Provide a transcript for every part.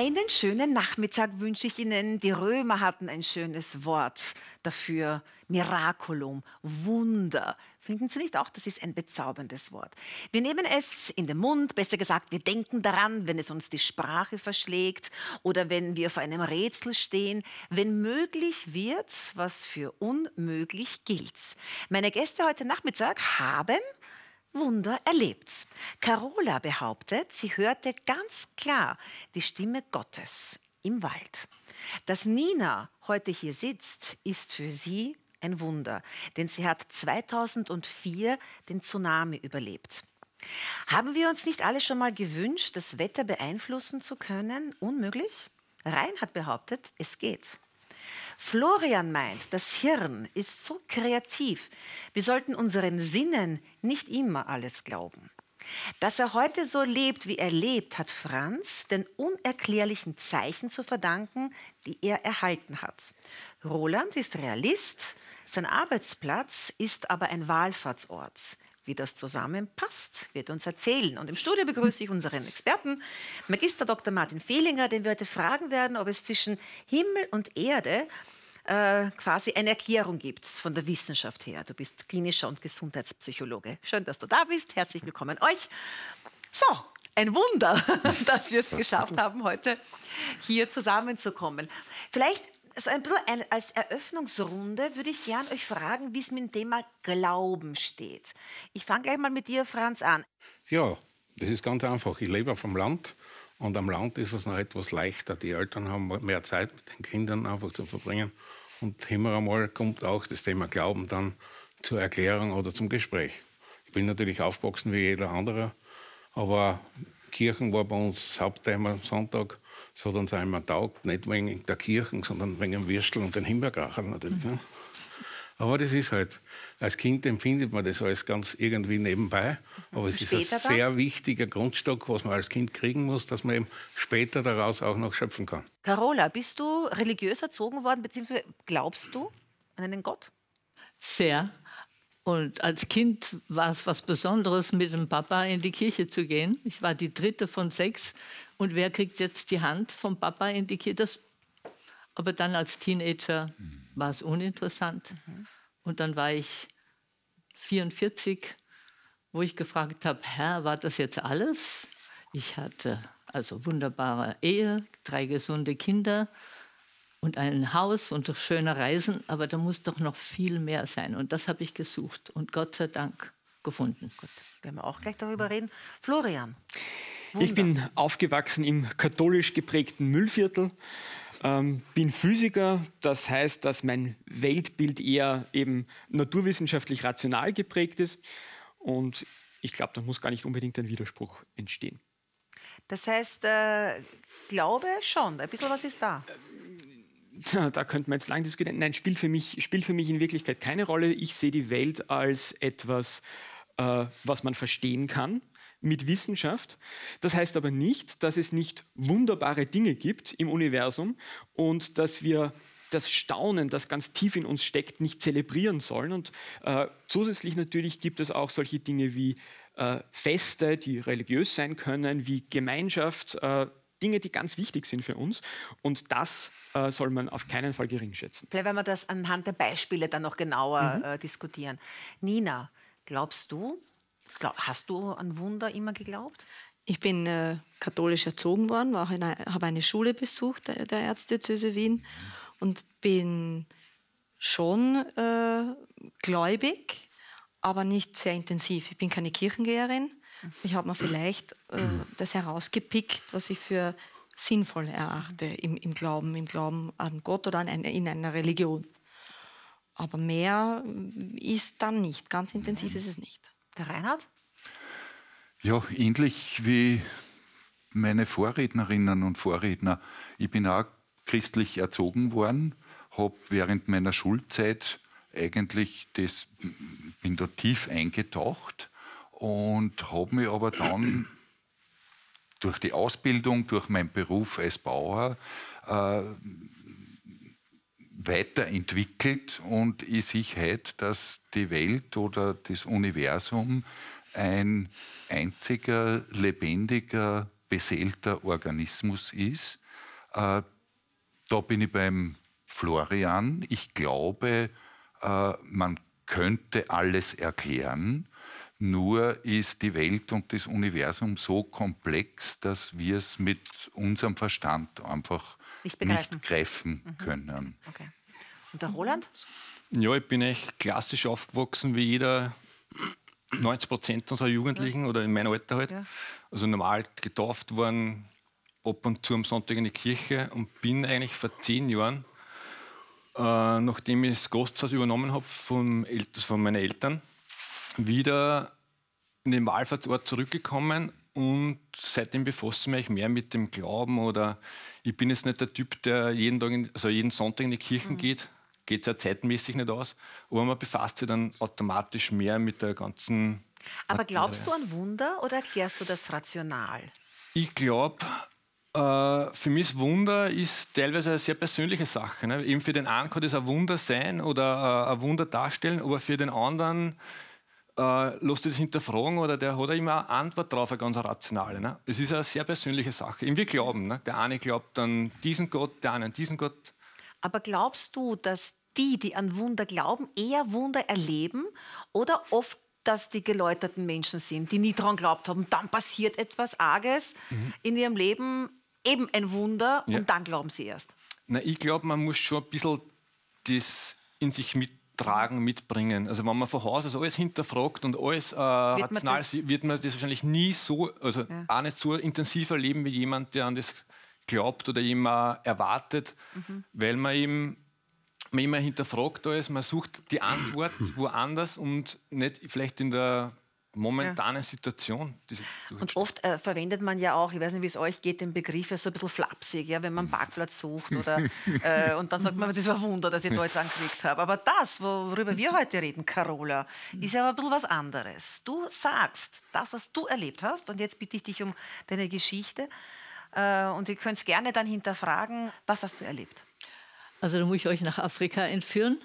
Einen schönen Nachmittag wünsche ich Ihnen. Die Römer hatten ein schönes Wort dafür. Miraculum, Wunder. Finden Sie nicht auch, das ist ein bezauberndes Wort? Wir nehmen es in den Mund, besser gesagt, wir denken daran, wenn es uns die Sprache verschlägt oder wenn wir vor einem Rätsel stehen. Wenn möglich wird, was für unmöglich gilt. Meine Gäste heute Nachmittag haben Wunder erlebt. Carola behauptet, sie hörte ganz klar die Stimme Gottes im Wald. Dass Nina heute hier sitzt, ist für sie ein Wunder, denn sie hat 2004 den Tsunami überlebt. Haben wir uns nicht alle schon mal gewünscht, das Wetter beeinflussen zu können? Unmöglich? Rein hat behauptet, es geht. Florian meint, das Hirn ist so kreativ. Wir sollten unseren Sinnen nicht immer alles glauben. Dass er heute so lebt, wie er lebt, hat Franz den unerklärlichen Zeichen zu verdanken, die er erhalten hat. Roland ist Realist, sein Arbeitsplatz ist aber ein Wallfahrtsort. Wie das zusammenpasst, wird uns erzählen. Und im Studio begrüße ich unseren Experten, Magister Dr. Martin Fehlinger, den wir heute fragen werden, ob es zwischen Himmel und Erde äh, quasi eine Erklärung gibt von der Wissenschaft her. Du bist klinischer und Gesundheitspsychologe. Schön, dass du da bist. Herzlich willkommen euch. So, ein Wunder, dass wir es geschafft haben, heute hier zusammenzukommen. Vielleicht also ein bisschen als Eröffnungsrunde würde ich gern euch fragen, wie es mit dem Thema Glauben steht. Ich fange gleich mal mit dir, Franz, an. Ja, das ist ganz einfach. Ich lebe auf dem Land und am Land ist es noch etwas leichter. Die Eltern haben mehr Zeit mit den Kindern einfach zu verbringen. Und immer einmal kommt auch das Thema Glauben dann zur Erklärung oder zum Gespräch. Ich bin natürlich aufgewachsen wie jeder andere, aber Kirchen war bei uns das Hauptthema am Sonntag. Es hat uns einmal taugt, nicht wegen der Kirchen, sondern wegen dem Würstel und den Himbeerkracher natürlich. Ne? Aber das ist halt, als Kind empfindet man das alles ganz irgendwie nebenbei. Aber es ist ein sehr wichtiger Grundstock, was man als Kind kriegen muss, dass man eben später daraus auch noch schöpfen kann. Carola, bist du religiös erzogen worden, beziehungsweise glaubst du an einen Gott? Sehr. Und als Kind war es was Besonderes, mit dem Papa in die Kirche zu gehen. Ich war die dritte von sechs und wer kriegt jetzt die Hand vom Papa in die Kirche? Das, aber dann als Teenager war es uninteressant. Und dann war ich 44, wo ich gefragt habe, Herr, war das jetzt alles? Ich hatte also wunderbare Ehe, drei gesunde Kinder und ein Haus und schöne Reisen, aber da muss doch noch viel mehr sein. Und das habe ich gesucht und Gott sei Dank gefunden. Gut, werden wir auch gleich darüber reden. Florian. Wunder. Ich bin aufgewachsen im katholisch geprägten Müllviertel, ähm, bin Physiker, das heißt, dass mein Weltbild eher eben naturwissenschaftlich rational geprägt ist und ich glaube, da muss gar nicht unbedingt ein Widerspruch entstehen. Das heißt, äh, Glaube schon, ein bisschen was ist da. Da könnte man jetzt lang diskutieren. Nein, spielt für mich, spielt für mich in Wirklichkeit keine Rolle. Ich sehe die Welt als etwas, äh, was man verstehen kann mit Wissenschaft. Das heißt aber nicht, dass es nicht wunderbare Dinge gibt im Universum und dass wir das Staunen, das ganz tief in uns steckt, nicht zelebrieren sollen. Und äh, zusätzlich natürlich gibt es auch solche Dinge wie äh, Feste, die religiös sein können, wie Gemeinschaft, äh, Dinge, die ganz wichtig sind für uns. Und das äh, soll man auf keinen Fall gering schätzen. Vielleicht werden wir das anhand der Beispiele dann noch genauer mhm. Äh, diskutieren. Nina, glaubst du, Hast du an Wunder immer geglaubt? Ich bin äh, katholisch erzogen worden, habe eine Schule besucht, der, der Erzdiözese Wien, und bin schon äh, gläubig, aber nicht sehr intensiv. Ich bin keine Kirchengeherin. Ich habe mir vielleicht äh, das herausgepickt, was ich für sinnvoll erachte im, im, Glauben, im Glauben an Gott oder an eine, in einer Religion. Aber mehr ist dann nicht. Ganz intensiv ist es nicht. Der Reinhard? Ja, ähnlich wie meine Vorrednerinnen und Vorredner. Ich bin auch christlich erzogen worden, habe während meiner Schulzeit eigentlich das, bin da tief eingetaucht und habe mich aber dann durch die Ausbildung, durch meinen Beruf als Bauer äh, weiterentwickelt und ich sehe heute, dass die Welt oder das Universum ein einziger lebendiger beseelter Organismus ist. Äh, da bin ich beim Florian. Ich glaube, äh, man könnte alles erklären. Nur ist die Welt und das Universum so komplex, dass wir es mit unserem Verstand einfach nicht, nicht greifen mhm. können. Okay. Und der Roland? Ja, ich bin echt klassisch aufgewachsen, wie jeder 90 Prozent unserer Jugendlichen ja. oder in meinem Alter halt. Ja. Also normal getauft worden, ab und zu am Sonntag in die Kirche und bin eigentlich vor zehn Jahren, äh, nachdem ich das Gasthaus übernommen habe von, von meinen Eltern, wieder in den Wallfahrtsort zurückgekommen und seitdem befasse ich mich mehr mit dem Glauben oder ich bin jetzt nicht der Typ, der jeden, Tag in, also jeden Sonntag in die Kirchen mhm. geht, geht es ja zeitmäßig nicht aus, aber man befasst sich dann automatisch mehr mit der ganzen. Aber glaubst du an Wunder oder erklärst du das rational? Ich glaube, äh, für mich ist Wunder ist teilweise eine sehr persönliche Sache. Ne? Eben für den einen kann das ein Wunder sein oder äh, ein Wunder darstellen, aber für den anderen äh, lässt das hinterfragen oder der hat immer eine Antwort drauf, eine ganz rationale. Ne? Es ist eine sehr persönliche Sache. Eben wir glauben. Ne? Der eine glaubt an diesen Gott, der andere an diesen Gott. Aber glaubst du, dass die, die an Wunder glauben, eher Wunder erleben oder oft dass die geläuterten Menschen sind, die nie daran glaubt haben, dann passiert etwas Arges mhm. in ihrem Leben, eben ein Wunder ja. und dann glauben sie erst. Na, ich glaube, man muss schon ein bisschen das in sich mittragen, mitbringen. Also wenn man von Haus aus alles hinterfragt und alles äh, wird rational man wird man das wahrscheinlich nie so, also ja. auch nicht so intensiv erleben wie jemand, der an das glaubt oder immer erwartet, mhm. weil man eben man immer hinterfragt alles, man sucht die Antwort woanders und nicht vielleicht in der momentanen ja. Situation. und oft äh, verwendet man ja auch, ich weiß nicht, wie es euch geht, den Begriff ja so ein bisschen flapsig, ja, wenn man einen Parkplatz sucht oder, äh, und dann sagt man, das war ein Wunder, dass ich da jetzt angeklickt habe. Aber das, worüber wir heute reden, Carola, ist ja aber ein bisschen was anderes. Du sagst das, was du erlebt hast und jetzt bitte ich dich um deine Geschichte äh, und ihr könnt es gerne dann hinterfragen, was hast du erlebt? Also da muss ich euch nach Afrika entführen.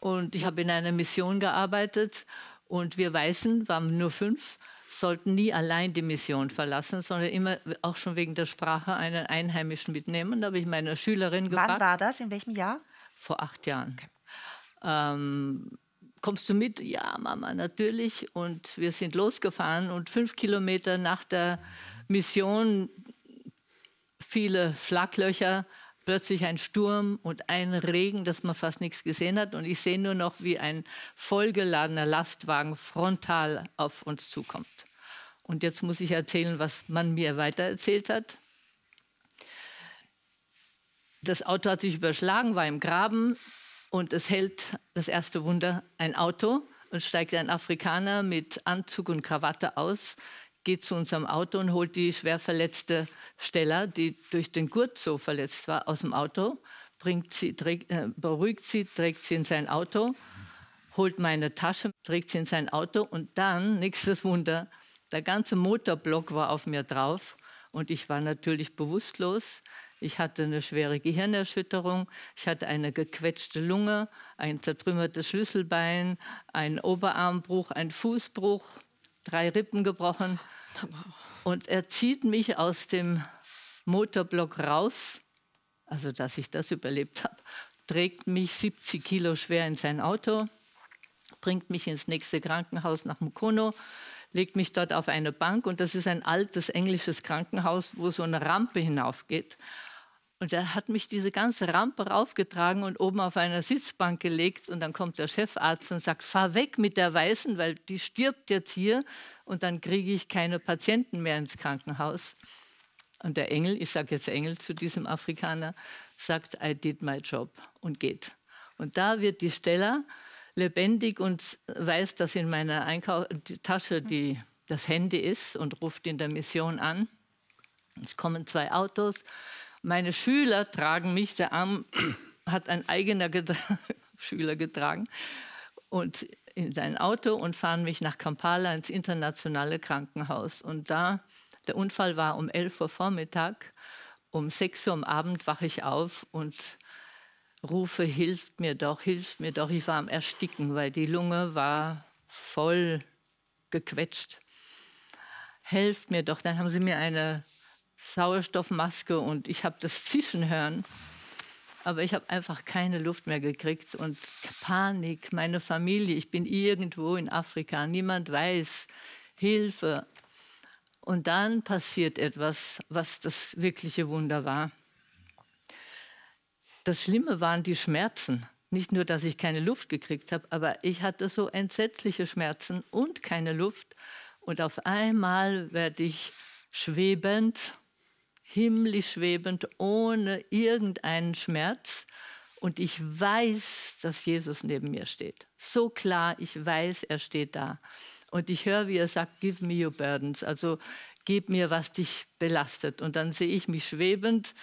Und ich habe in einer Mission gearbeitet und wir Weißen, waren nur fünf, sollten nie allein die Mission verlassen, sondern immer auch schon wegen der Sprache einen Einheimischen mitnehmen. Da habe ich meine Schülerin gefragt. Wann war das? In welchem Jahr? Vor acht Jahren. Okay. Ähm, kommst du mit? Ja, Mama, natürlich. Und wir sind losgefahren und fünf Kilometer nach der Mission viele Schlaglöcher, plötzlich ein Sturm und ein Regen, dass man fast nichts gesehen hat. Und ich sehe nur noch, wie ein vollgeladener Lastwagen frontal auf uns zukommt. Und jetzt muss ich erzählen, was man mir weitererzählt hat. Das Auto hat sich überschlagen, war im Graben und es hält das erste Wunder ein Auto und steigt ein Afrikaner mit Anzug und Krawatte aus geht zu unserem Auto und holt die schwer verletzte Stella, die durch den Gurt so verletzt war, aus dem Auto, bringt sie, trägt, äh, beruhigt sie, trägt sie in sein Auto, holt meine Tasche, trägt sie in sein Auto und dann, nächstes Wunder, der ganze Motorblock war auf mir drauf und ich war natürlich bewusstlos. Ich hatte eine schwere Gehirnerschütterung, ich hatte eine gequetschte Lunge, ein zertrümmertes Schlüsselbein, einen Oberarmbruch, einen Fußbruch, drei Rippen gebrochen. Und er zieht mich aus dem Motorblock raus, also dass ich das überlebt habe, trägt mich 70 Kilo schwer in sein Auto, bringt mich ins nächste Krankenhaus nach Mukono, legt mich dort auf eine Bank und das ist ein altes englisches Krankenhaus, wo so eine Rampe hinaufgeht. Und er hat mich diese ganze Rampe raufgetragen und oben auf einer Sitzbank gelegt. Und dann kommt der Chefarzt und sagt, fahr weg mit der Weißen, weil die stirbt jetzt hier und dann kriege ich keine Patienten mehr ins Krankenhaus. Und der Engel, ich sage jetzt Engel zu diesem Afrikaner, sagt, I did my job und geht. Und da wird die Stella lebendig und weiß, dass in meiner Einkau die Tasche die, das Handy ist und ruft in der Mission an. Es kommen zwei Autos meine Schüler tragen mich, der Arm hat ein eigener getra Schüler getragen, und in sein Auto und fahren mich nach Kampala ins internationale Krankenhaus. Und da, der Unfall war um 11 Uhr Vormittag, um 6 Uhr am Abend wache ich auf und rufe, hilft mir doch, hilft mir doch. Ich war am Ersticken, weil die Lunge war voll gequetscht. helft mir doch. Dann haben sie mir eine Sauerstoffmaske und ich habe das Zischen hören. Aber ich habe einfach keine Luft mehr gekriegt und Panik, meine Familie, ich bin irgendwo in Afrika, niemand weiß, Hilfe. Und dann passiert etwas, was das wirkliche Wunder war. Das Schlimme waren die Schmerzen. Nicht nur, dass ich keine Luft gekriegt habe, aber ich hatte so entsetzliche Schmerzen und keine Luft. Und auf einmal werde ich schwebend himmlisch schwebend, ohne irgendeinen Schmerz. Und ich weiß, dass Jesus neben mir steht. So klar, ich weiß, er steht da. Und ich höre, wie er sagt, give me your burdens, also gib mir, was dich belastet. Und dann sehe ich mich schwebend,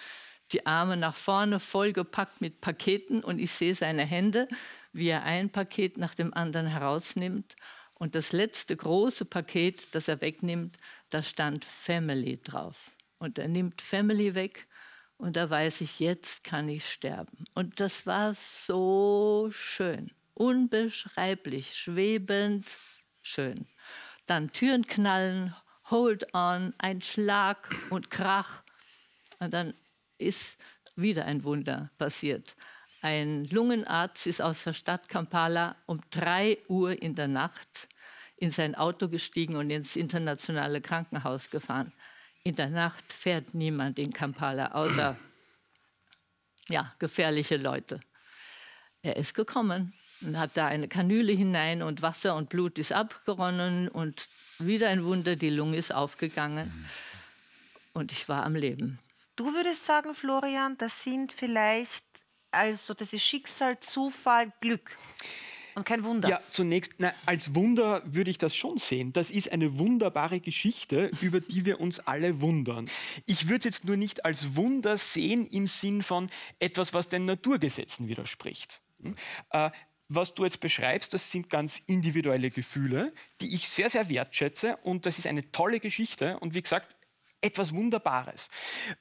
die Arme nach vorne, vollgepackt mit Paketen. Und ich sehe seine Hände, wie er ein Paket nach dem anderen herausnimmt. Und das letzte große Paket, das er wegnimmt, da stand Family drauf und er nimmt Family weg und da weiß ich, jetzt kann ich sterben. Und das war so schön, unbeschreiblich, schwebend schön. Dann Türen knallen, Hold on, ein Schlag und Krach. Und dann ist wieder ein Wunder passiert. Ein Lungenarzt ist aus der Stadt Kampala um drei Uhr in der Nacht in sein Auto gestiegen und ins internationale Krankenhaus gefahren. In der Nacht fährt niemand in Kampala, außer ja, gefährliche Leute. Er ist gekommen und hat da eine Kanüle hinein und Wasser und Blut ist abgeronnen und wieder ein Wunder, die Lunge ist aufgegangen und ich war am Leben. Du würdest sagen, Florian, das sind vielleicht also das ist Schicksal, Zufall, Glück. Und kein Wunder. Ja, zunächst, na, als Wunder würde ich das schon sehen. Das ist eine wunderbare Geschichte, über die wir uns alle wundern. Ich würde es jetzt nur nicht als Wunder sehen im Sinn von etwas, was den Naturgesetzen widerspricht. Hm? Äh, was du jetzt beschreibst, das sind ganz individuelle Gefühle, die ich sehr, sehr wertschätze und das ist eine tolle Geschichte und wie gesagt, etwas Wunderbares.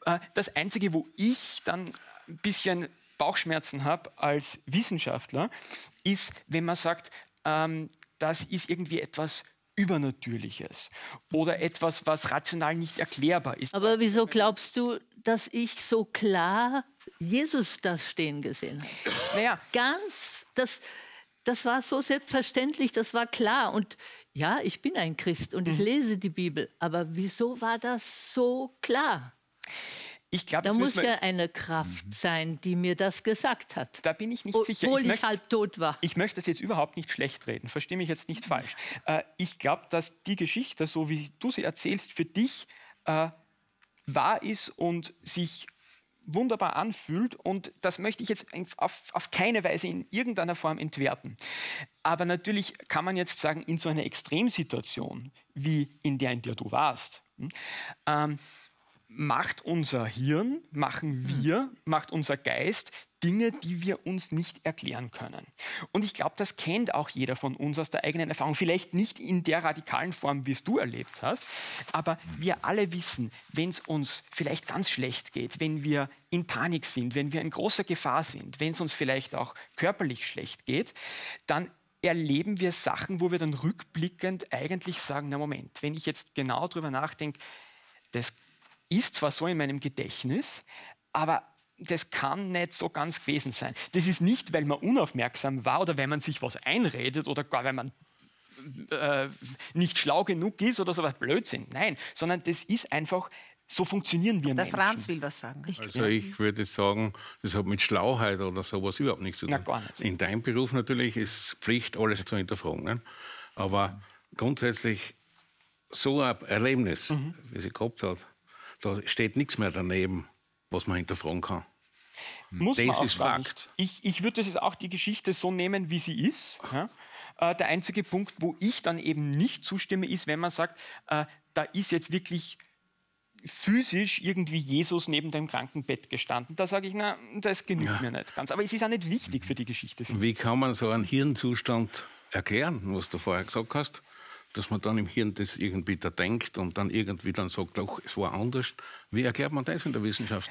Äh, das Einzige, wo ich dann ein bisschen Bauchschmerzen habe als Wissenschaftler, ist, wenn man sagt, ähm, das ist irgendwie etwas Übernatürliches oder etwas, was rational nicht erklärbar ist. Aber wieso glaubst du, dass ich so klar Jesus das stehen gesehen habe? Naja. Ganz, das, das war so selbstverständlich, das war klar. Und ja, ich bin ein Christ und ich mhm. lese die Bibel, aber wieso war das so klar? Ich glaub, da muss ja eine Kraft mhm. sein, die mir das gesagt hat. Da bin ich nicht Obwohl sicher. Obwohl ich, ich möchte, halb tot war. Ich möchte das jetzt überhaupt nicht schlecht reden. Verstehe mich jetzt nicht falsch. Äh, ich glaube, dass die Geschichte, so wie du sie erzählst, für dich äh, wahr ist und sich wunderbar anfühlt. Und das möchte ich jetzt auf, auf keine Weise in irgendeiner Form entwerten. Aber natürlich kann man jetzt sagen, in so einer Extremsituation, wie in der, in der du warst, hm, ähm, macht unser Hirn, machen wir, macht unser Geist Dinge, die wir uns nicht erklären können. Und ich glaube, das kennt auch jeder von uns aus der eigenen Erfahrung. Vielleicht nicht in der radikalen Form, wie es du erlebt hast, aber wir alle wissen, wenn es uns vielleicht ganz schlecht geht, wenn wir in Panik sind, wenn wir in großer Gefahr sind, wenn es uns vielleicht auch körperlich schlecht geht, dann erleben wir Sachen, wo wir dann rückblickend eigentlich sagen, na Moment, wenn ich jetzt genau darüber nachdenke, das ist zwar so in meinem Gedächtnis, aber das kann nicht so ganz gewesen sein. Das ist nicht, weil man unaufmerksam war oder weil man sich was einredet oder gar weil man äh, nicht schlau genug ist oder so was Blödsinn. Nein, sondern das ist einfach, so funktionieren wir Der Menschen. Franz will was sagen. Also ich würde sagen, das hat mit Schlauheit oder sowas überhaupt nichts zu tun. Na, gar nicht. In deinem Beruf natürlich ist Pflicht, alles zu hinterfragen. Ne? Aber grundsätzlich so ein Erlebnis, mhm. wie sie gehabt hat, da steht nichts mehr daneben, was man hinterfragen kann. Muss das man ist Fakt. Ich, ich würde das jetzt auch die Geschichte so nehmen, wie sie ist. Ja? Äh, der einzige Punkt, wo ich dann eben nicht zustimme, ist, wenn man sagt, äh, da ist jetzt wirklich physisch irgendwie Jesus neben dem Krankenbett gestanden. Da sage ich, na, das genügt ja. mir nicht ganz. Aber es ist auch nicht wichtig für die Geschichte. Wie kann man so einen Hirnzustand erklären, was du vorher gesagt hast? Dass man dann im Hirn das irgendwie da denkt und dann irgendwie dann sagt, doch, es war anders. Wie erklärt man das in der Wissenschaft?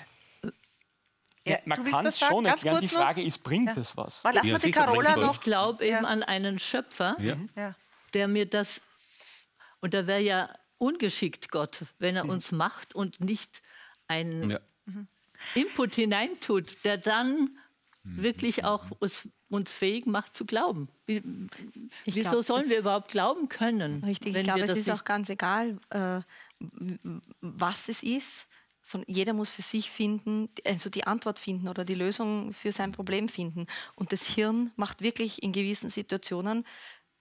Ja, man kann es schon erklären. Die Frage ist, bringt ja. es was? Weil lass ja, die Carola noch. Ich glaube eben an einen Schöpfer, der mir das, und da wäre ja ungeschickt, Gott, wenn er uns macht und nicht einen Ja. Input hineintut, der dann wirklich auch uns, uns fähig macht zu glauben. Wie, wieso glaub, sollen wir überhaupt glauben können? Richtig, ich glaube, es ist auch ganz egal, äh, was es ist, sondern jeder muss für sich finden, also die Antwort finden oder die Lösung für sein Problem finden. Und das Hirn macht wirklich in gewissen Situationen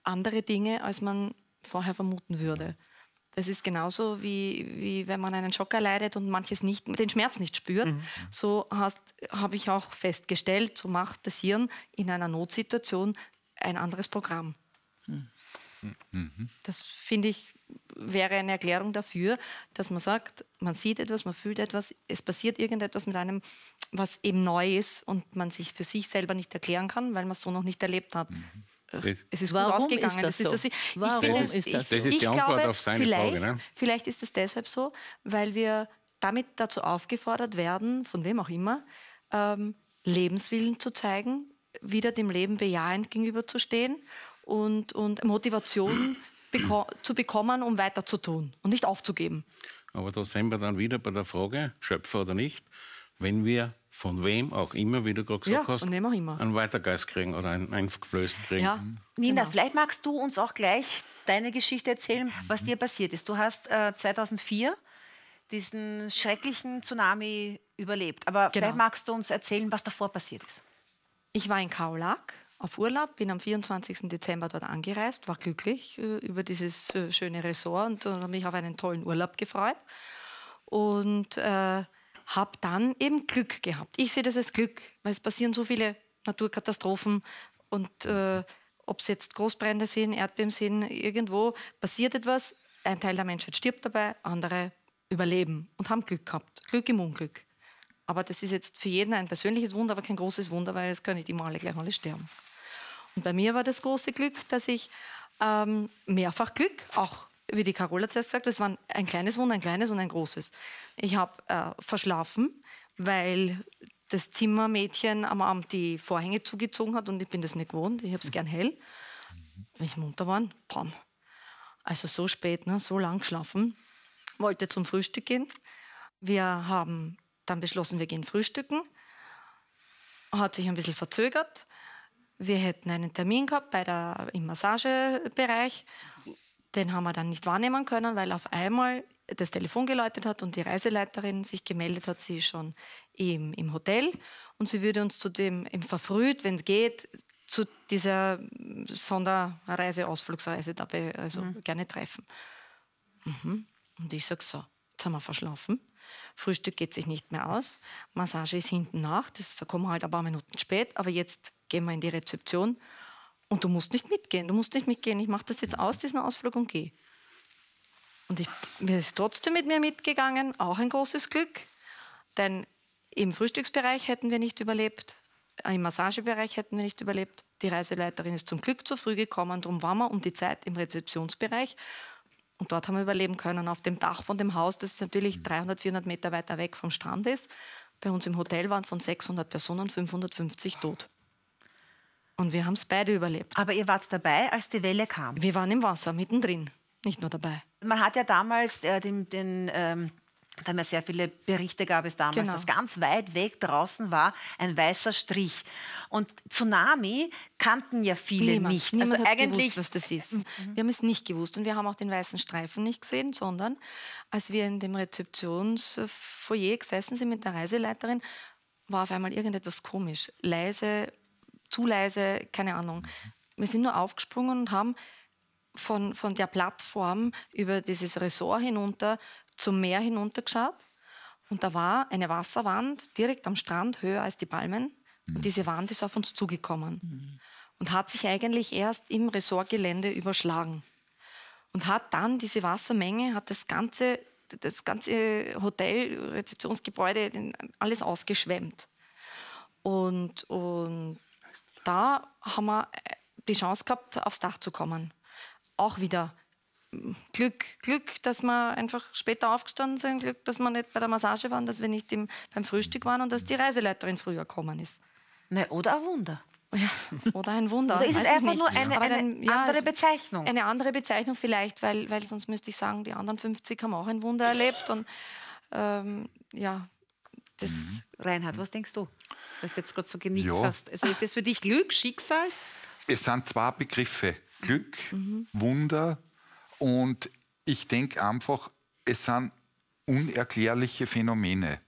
andere Dinge, als man vorher vermuten würde. Das ist genauso wie, wie wenn man einen Schock erleidet und manches nicht, den Schmerz nicht spürt. So hast- habe ich auch festgestellt, so macht das Hirn in einer Notsituation ein anderes Programm. Das finde ich wäre eine Erklärung dafür, dass man sagt, man sieht etwas, man fühlt etwas, es passiert irgendetwas mit einem, was eben neu ist und man sich für sich selber nicht erklären kann, weil man es so noch nicht erlebt hat. Das- Es ist Warum gut ausgegangen. ist das ist so? ich Warum finde, ist das ich, so? Das ist die Antwort glaube, auf seine vielleicht, Frage, ne? Vielleicht ist es deshalb so, weil wir damit dazu aufgefordert werden, von wem auch immer, ähm, Lebenswillen zu zeigen, wieder dem Leben bejahend gegenüberzustehen und, und Motivation beko zu bekommen, um weiter zu tun und nicht aufzugeben. Aber da sind wir dann wieder bei der Frage, Schöpfer oder nicht, wenn wir von wem auch immer, wie du gerade gesagt Ja, hast, von wem auch immer. einen Weitergeist kriegen oder einen eingeflößt kriegen. Ja, Nina, genau. vielleicht magst du uns auch gleich deine Geschichte erzählen, was dir passiert ist. Du hast äh, 2004 diesen schrecklichen Tsunami überlebt. Aber Genau. vielleicht magst du uns erzählen, was davor passiert ist. Ich war in Kaulak auf Urlaub, bin am 24. Dezember dort angereist, war glücklich äh, über dieses äh, schöne Ressort und äh, habe mich auf einen tollen Urlaub gefreut. Und äh, habe dann eben Glück gehabt. Ich sehe das als Glück, weil es passieren so viele Naturkatastrophen und äh, ob es jetzt Großbrände sind, Erdbeben sind, irgendwo passiert etwas. Ein Teil der Menschheit stirbt dabei, andere überleben und haben Glück gehabt. Glück im Unglück. Aber das ist jetzt für jeden ein persönliches Wunder, aber kein großes Wunder, weil es können nicht immer alle gleich alle sterben. Und bei mir war das große Glück, dass ich ähm, mehrfach Glück, auch wie die Carola zuerst gesagt hat, das war ein kleines Wunder, ein kleines und ein großes. Ich habe äh, verschlafen, weil das Zimmermädchen am Abend die Vorhänge zugezogen hat und ich bin das nicht gewohnt. Ich habe es gern hell. Wenn ich munter war, bam. Also so spät, ne, so lang geschlafen. Wollte zum Frühstück gehen. Wir haben dann beschlossen, wir gehen frühstücken. Hat sich ein bisschen verzögert. Wir hätten einen Termin gehabt bei der, im Massagebereich. Den haben wir dann nicht wahrnehmen können, weil auf einmal das Telefon geläutet hat und die Reiseleiterin sich gemeldet hat, sie ist schon im, im Hotel und sie würde uns zu dem im verfrüht, wenn es geht, zu dieser Sonderreise, Ausflugsreise dabei also gerne treffen. Mhm. Und ich sage so, jetzt haben wir verschlafen. Frühstück geht sich nicht mehr aus. Massage ist hinten nach. Das, da kommen wir halt ein paar Minuten spät. Aber jetzt gehen wir in die Rezeption. Und du musst nicht mitgehen. Du musst nicht mitgehen. Ich mache das jetzt aus, diesen Ausflug und gehe. Und ich, mir ist trotzdem mit mir mitgegangen. Auch ein großes Glück. Denn im Frühstücksbereich hätten wir nicht überlebt. Im Massagebereich hätten wir nicht überlebt. Die Reiseleiterin ist zum Glück zu früh gekommen. Darum waren wir um die Zeit im Rezeptionsbereich. Und dort haben wir überleben können, auf dem Dach von dem Haus, das natürlich 300, 400 Meter weiter weg vom Strand ist. Bei uns im Hotel waren von 600 Personen 550 tot. Und wir haben es beide überlebt. Aber ihr wart dabei, als die Welle kam. Wir waren im Wasser, mittendrin, nicht nur dabei. Man hat ja damals äh, den, den ähm, da haben ja sehr viele Berichte gab es damals, Genau. dass ganz weit weg draußen war ein weißer Strich. Und Tsunami kannten ja viele Niemand, nicht. niemand also hat eigentlich gewusst, was das ist. Wir haben es nicht gewusst und wir haben auch den weißen Streifen nicht gesehen, sondern als wir in dem Rezeptionsfoyer gesessen sind mit der Reiseleiterin, war auf einmal irgendetwas komisch. Leise, zu leise, keine Ahnung. Wir sind nur aufgesprungen und haben von, von der Plattform über dieses Ressort hinunter zum Meer hinuntergeschaut. Und da war eine Wasserwand direkt am Strand, höher als die Palmen. Und diese Wand ist auf uns zugekommen und hat sich eigentlich erst im Ressortgelände überschlagen. Und hat dann diese Wassermenge, hat das ganze, das ganze Hotel, Rezeptionsgebäude, alles ausgeschwemmt. Und, und da haben wir äh, die Chance gehabt, aufs Dach zu kommen. Auch wieder mm, Glück, Glück, dass wir einfach später aufgestanden sind, Glück, dass wir nicht bei der Massage waren, dass wir nicht im, beim Frühstück waren und dass die Reiseleiterin früher gekommen ist. Ne, oder ein Wunder. Ja, oder ein Wunder. Oder ist es einfach nicht. nur eine, eine dann, ja, andere Bezeichnung? Eine andere Bezeichnung vielleicht, weil, weil sonst müsste ich sagen, die anderen 50 haben auch ein Wunder erlebt. Und ähm, ja, das Reinhard, was denkst du? Dass du jetzt gerade so genickt Ja. hast. Also ist das für dich Glück, Schicksal? Es sind zwei Begriffe, Glück, Wunder und ich denke einfach, es sind unerklärliche Phänomene.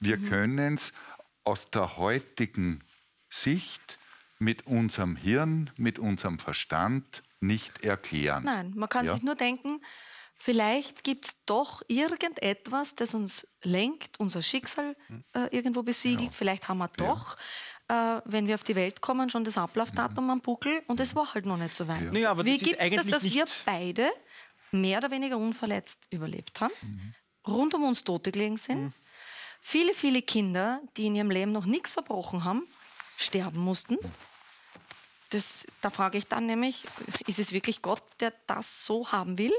Wir können es aus der heutigen Sicht mit unserem Hirn, mit unserem Verstand nicht erklären. Nein, man kann Ja. sich nur denken, vielleicht gibt es doch irgendetwas, das uns lenkt, unser Schicksal äh, irgendwo besiegelt. Vielleicht haben wir doch, äh, wenn wir auf die Welt kommen, schon das Ablaufdatum am Buckel und es war halt noch nicht so weit. Naja, aber Wie gibt es das, dass wir beide mehr oder weniger unverletzt überlebt haben, rund um uns Tote gelegen sind? Viele, viele Kinder, die in ihrem Leben noch nichts verbrochen haben, sterben mussten. Das, da frage ich dann nämlich, ist es wirklich Gott, der das so haben will?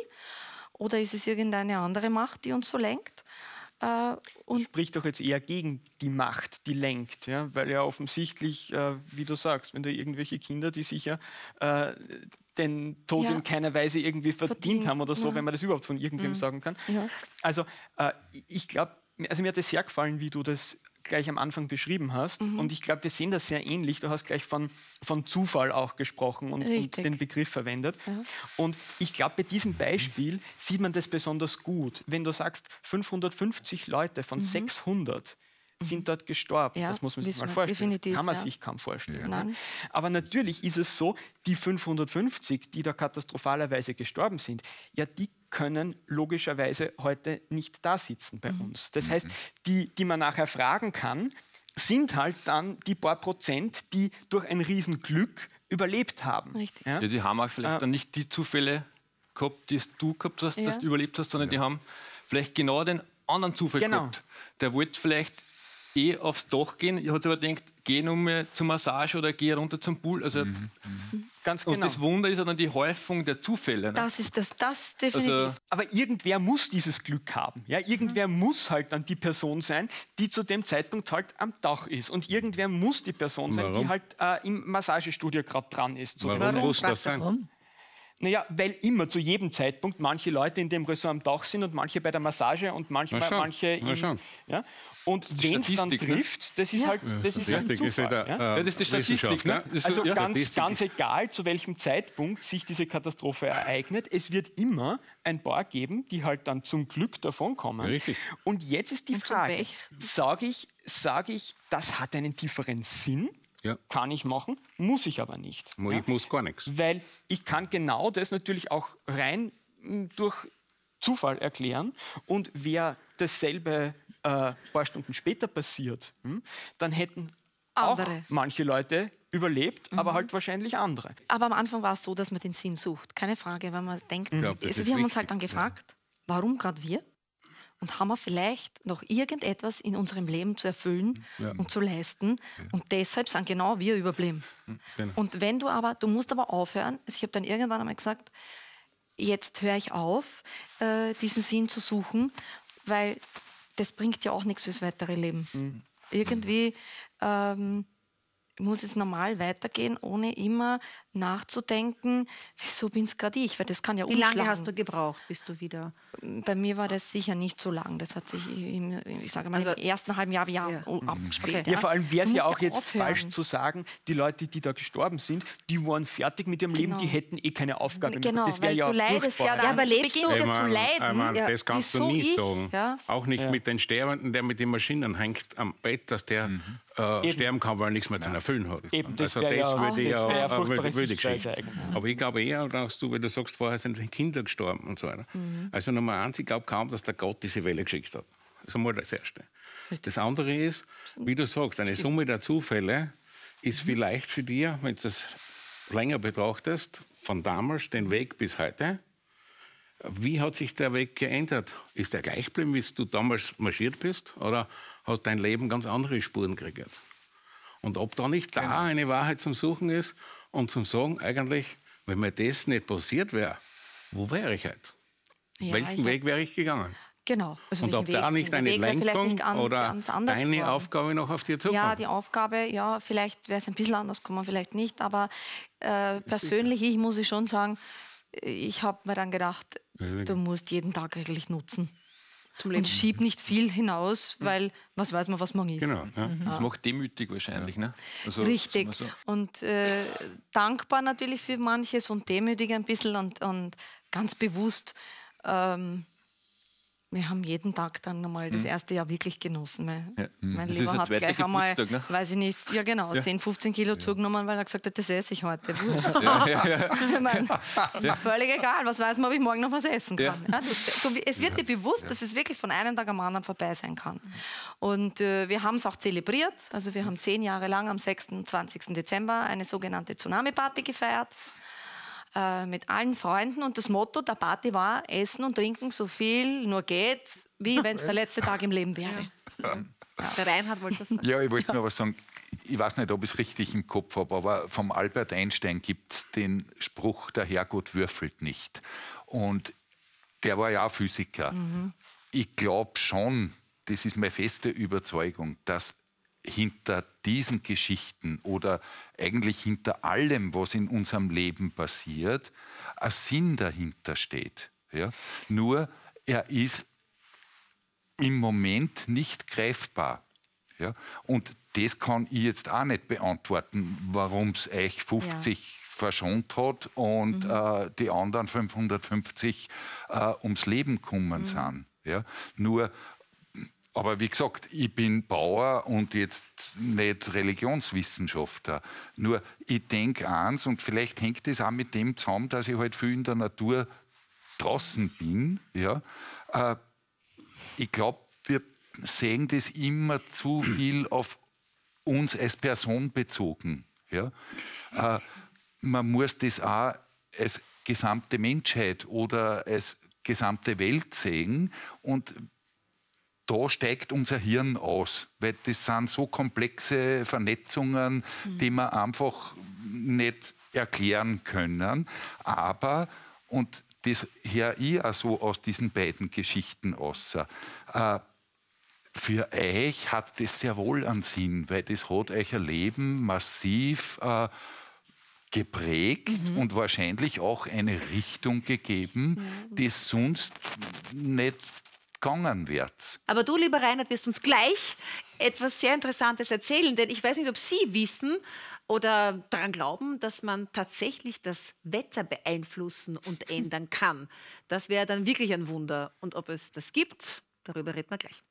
Oder ist es irgendeine andere Macht, die uns so lenkt? Äh, und spricht doch jetzt eher gegen die Macht, die lenkt. Ja? Weil ja offensichtlich, äh, wie du sagst, wenn da irgendwelche Kinder, die sicher äh, den Tod Ja. in keiner Weise irgendwie verdient, Verdient, haben oder so, ja. wenn man das überhaupt von irgendwem sagen kann. Also äh, ich glaube, also mir hat es sehr gefallen, wie du das gleich am Anfang beschrieben hast. Mhm. Und ich glaube, wir sehen das sehr ähnlich. Du hast gleich von, von Zufall auch gesprochen und, und den Begriff verwendet. Und ich glaube, bei diesem Beispiel sieht man das besonders gut. Wenn du sagst, 550 Leute von 600 sind dort gestorben. Mhm. Ja, das muss man sich mal vorstellen. das kann man ja. sich kaum vorstellen. Nein. Ne? Aber natürlich ist es so, die 550, die da katastrophalerweise gestorben sind, ja, die können logischerweise heute nicht da sitzen bei Mhm. uns. Das heißt, die, die man nachher fragen kann, sind halt dann die paar Prozent, die durch ein Riesenglück überlebt haben. Richtig. Ja? Ja, die haben auch vielleicht Äh, dann nicht die Zufälle gehabt, die du gehabt hast, Ja. dass du überlebt hast, sondern die haben vielleicht genau den anderen Zufall Genau. gehabt. Der wollte vielleicht eh aufs Dach gehen, hat sich aber gedacht, geh nur mal zur Massage oder geh runter zum Pool. Also, Ganz Und genau. das Wunder ist ja dann die Häufung der Zufälle. Ne? das ist das, das definitiv. Also, Aber irgendwer muss dieses Glück haben. Ja, irgendwer muss halt dann die Person sein, die zu dem Zeitpunkt halt am Dach ist. Und irgendwer muss die Person sein, die Warum? halt äh, im Massagestudio gerade dran ist. Warum muss das sein? Warum? Naja, weil immer zu jedem Zeitpunkt manche Leute in dem Ressort am Dach sind und manche bei der Massage und manchmal Na manche schon. ja? Und wen es dann ne? trifft, das ist halt, das ist halt ein Statistik ist Zufall. wieder, ja? äh, ja, das ist die Statistik. Ne? ne? Also ja. ganz, Statistik ganz egal, zu welchem Zeitpunkt sich diese Katastrophe ereignet, es wird immer ein paar geben, die halt dann zum Glück davonkommen. Richtig. Und jetzt ist die Und Frage, sage ich, sag ich, das hat einen tieferen Sinn? Ja. Kann ich machen, muss ich aber nicht. Ich muss gar nichts. Weil ich kann genau das natürlich auch rein m, durch Zufall erklären. Und wäre dasselbe äh, paar Stunden später passiert, hm, dann hätten auch Andere. manche Leute überlebt, aber halt wahrscheinlich andere. Aber am Anfang war es so, dass man den Sinn sucht. Keine Frage, weil man denkt, Ja, also wir haben uns halt dann gefragt, warum gerade wir? Und haben wir vielleicht noch irgendetwas in unserem Leben zu erfüllen und zu leisten? Und deshalb sind genau wir überblieben. Genau. Und wenn du aber, du musst aber aufhören, also ich habe dann irgendwann einmal gesagt, jetzt höre ich auf, äh, diesen Sinn zu suchen, weil das bringt ja auch nichts fürs weitere Leben. Irgendwie ähm, muss es normal weitergehen, ohne immer nachzudenken, wieso bin es gerade ich, weil das kann ja Wie lange umschlagen. hast du gebraucht, bis du wieder... Bei mir war das sicher nicht so lang. Das hat sich, im, ich sage mal, Also- im ersten halben Jahr, Jahr Ja. oh, abgespielt. Ja, vor allem wäre es Du ja auch jetzt aufhören. falsch zu sagen, die Leute, die da gestorben sind, die waren fertig mit ihrem Leben, Genau. die hätten eh keine Aufgabe mehr. Genau, das wäre ja du leidest ja dann, Ja, aber du lebst beginnst du- ja zu leiden. einmal, ja, das kannst du wieso nie ich? sagen. Ja. Auch nicht Ja. mit den Sterbenden, der mit den Maschinen hängt am Bett, dass der äh, sterben kann, weil er nichts mehr zu erfüllen hat. Eben, das also das ja- würde ich ja eigentlich. Aber ich glaube eher, dass du, weil du sagst, vorher sind Kinder gestorben und so weiter. Mhm. Also Nummer eins, ich glaube kaum, dass der Gott diese Welle geschickt hat. Das ist einmal das Erste. Das andere ist, wie du sagst, eine Summe der Zufälle ist vielleicht für dich, wenn du das länger betrachtest, von damals den Weg bis heute, wie hat sich der Weg geändert? Ist der gleich geblieben, wie du damals marschiert bist? Oder hat dein Leben ganz andere Spuren gekriegt? Und ob da nicht Genau. da eine Wahrheit zum Suchen ist und zum Sagen, eigentlich, wenn mir das nicht passiert wäre, wo wäre ich heute? Ja, Welchen ich- Weg wäre ich gegangen? Genau. Also und ob Weg, da nicht eine Lenkung nicht an, oder deine geworden. Aufgabe noch auf dir zukommt? Ja, die Aufgabe, ja, vielleicht wäre es ein bisschen anders gekommen, vielleicht nicht. Aber äh, persönlich, ich muss ich schon sagen, ich habe mir dann gedacht, du musst jeden Tag eigentlich nutzen. Zum Leben. Und schieb nicht viel hinaus, weil was weiß man, was man ist. Genau, ja. mhm. das macht demütig wahrscheinlich. Ne? Also, Richtig. So. Und äh, dankbar natürlich für manches und demütig ein bisschen und, und ganz bewusst ähm, wir haben jeden Tag dann nochmal das hm. erste Jahr wirklich genossen. Mein, ja. mein Lieber hat gleich einmal, ne? weiß ich nicht, ja genau, ja. 10, 15 Kilo ja. zugenommen, weil er gesagt hat, das esse ich heute. Ja, ich mein, völlig egal, was weiß man, ob ich morgen noch was essen kann. Das, so, es wird dir bewusst, dass es wirklich von einem Tag am anderen vorbei sein kann. Und äh, wir haben es auch zelebriert. Also wir haben zehn Jahre lang am 26. Dezember eine sogenannte Tsunami-Party gefeiert äh, mit allen Freunden und das Motto der Party war Essen und Trinken so viel nur geht, wie wenn es der letzte Tag im Leben wäre. Ja. Der Reinhard wollte das sagen. Ja, ich wollte ja. noch was sagen. Ich weiß nicht, ob ich es richtig im Kopf habe, aber vom Albert Einstein gibt es den Spruch, der Herrgott würfelt nicht. Und der war ja auch Physiker. Mhm. Ich glaube schon, das ist meine feste Überzeugung, dass hinter diesen Geschichten oder eigentlich hinter allem, was in unserem Leben passiert, ein Sinn dahinter steht. Ja? Nur er ist im Moment nicht greifbar. Ja? Und das kann ich jetzt auch nicht beantworten, warum es euch 50 ja. verschont hat und mhm. äh, die anderen 550 äh, ums Leben gekommen mhm. sind. Ja? Nur aber wie gesagt, ich bin Bauer und jetzt nicht Religionswissenschaftler. Nur ich denke eins, und vielleicht hängt es auch mit dem zusammen, dass ich halt viel in der Natur draußen bin. Ja. Äh, ich glaube, wir sehen das immer zu viel auf uns als Person bezogen. Ja. Äh, man muss das auch als gesamte Menschheit oder als gesamte Welt sehen. Und da steigt unser Hirn aus, weil das sind so komplexe Vernetzungen, mhm. die wir einfach nicht erklären können. Aber, und das höre ich auch so aus diesen beiden Geschichten aus, äh, für euch hat das sehr wohl einen Sinn, weil das hat euch ein Leben massiv äh, geprägt mhm. und wahrscheinlich auch eine Richtung gegeben, mhm. die sonst nicht gegangen wird. Aber du, lieber Reinhard, wirst uns gleich etwas sehr Interessantes erzählen, denn ich weiß nicht, ob Sie wissen oder daran glauben, dass man tatsächlich das Wetter beeinflussen und ändern kann. Das wäre dann wirklich ein Wunder. Und ob es das gibt, darüber reden wir gleich.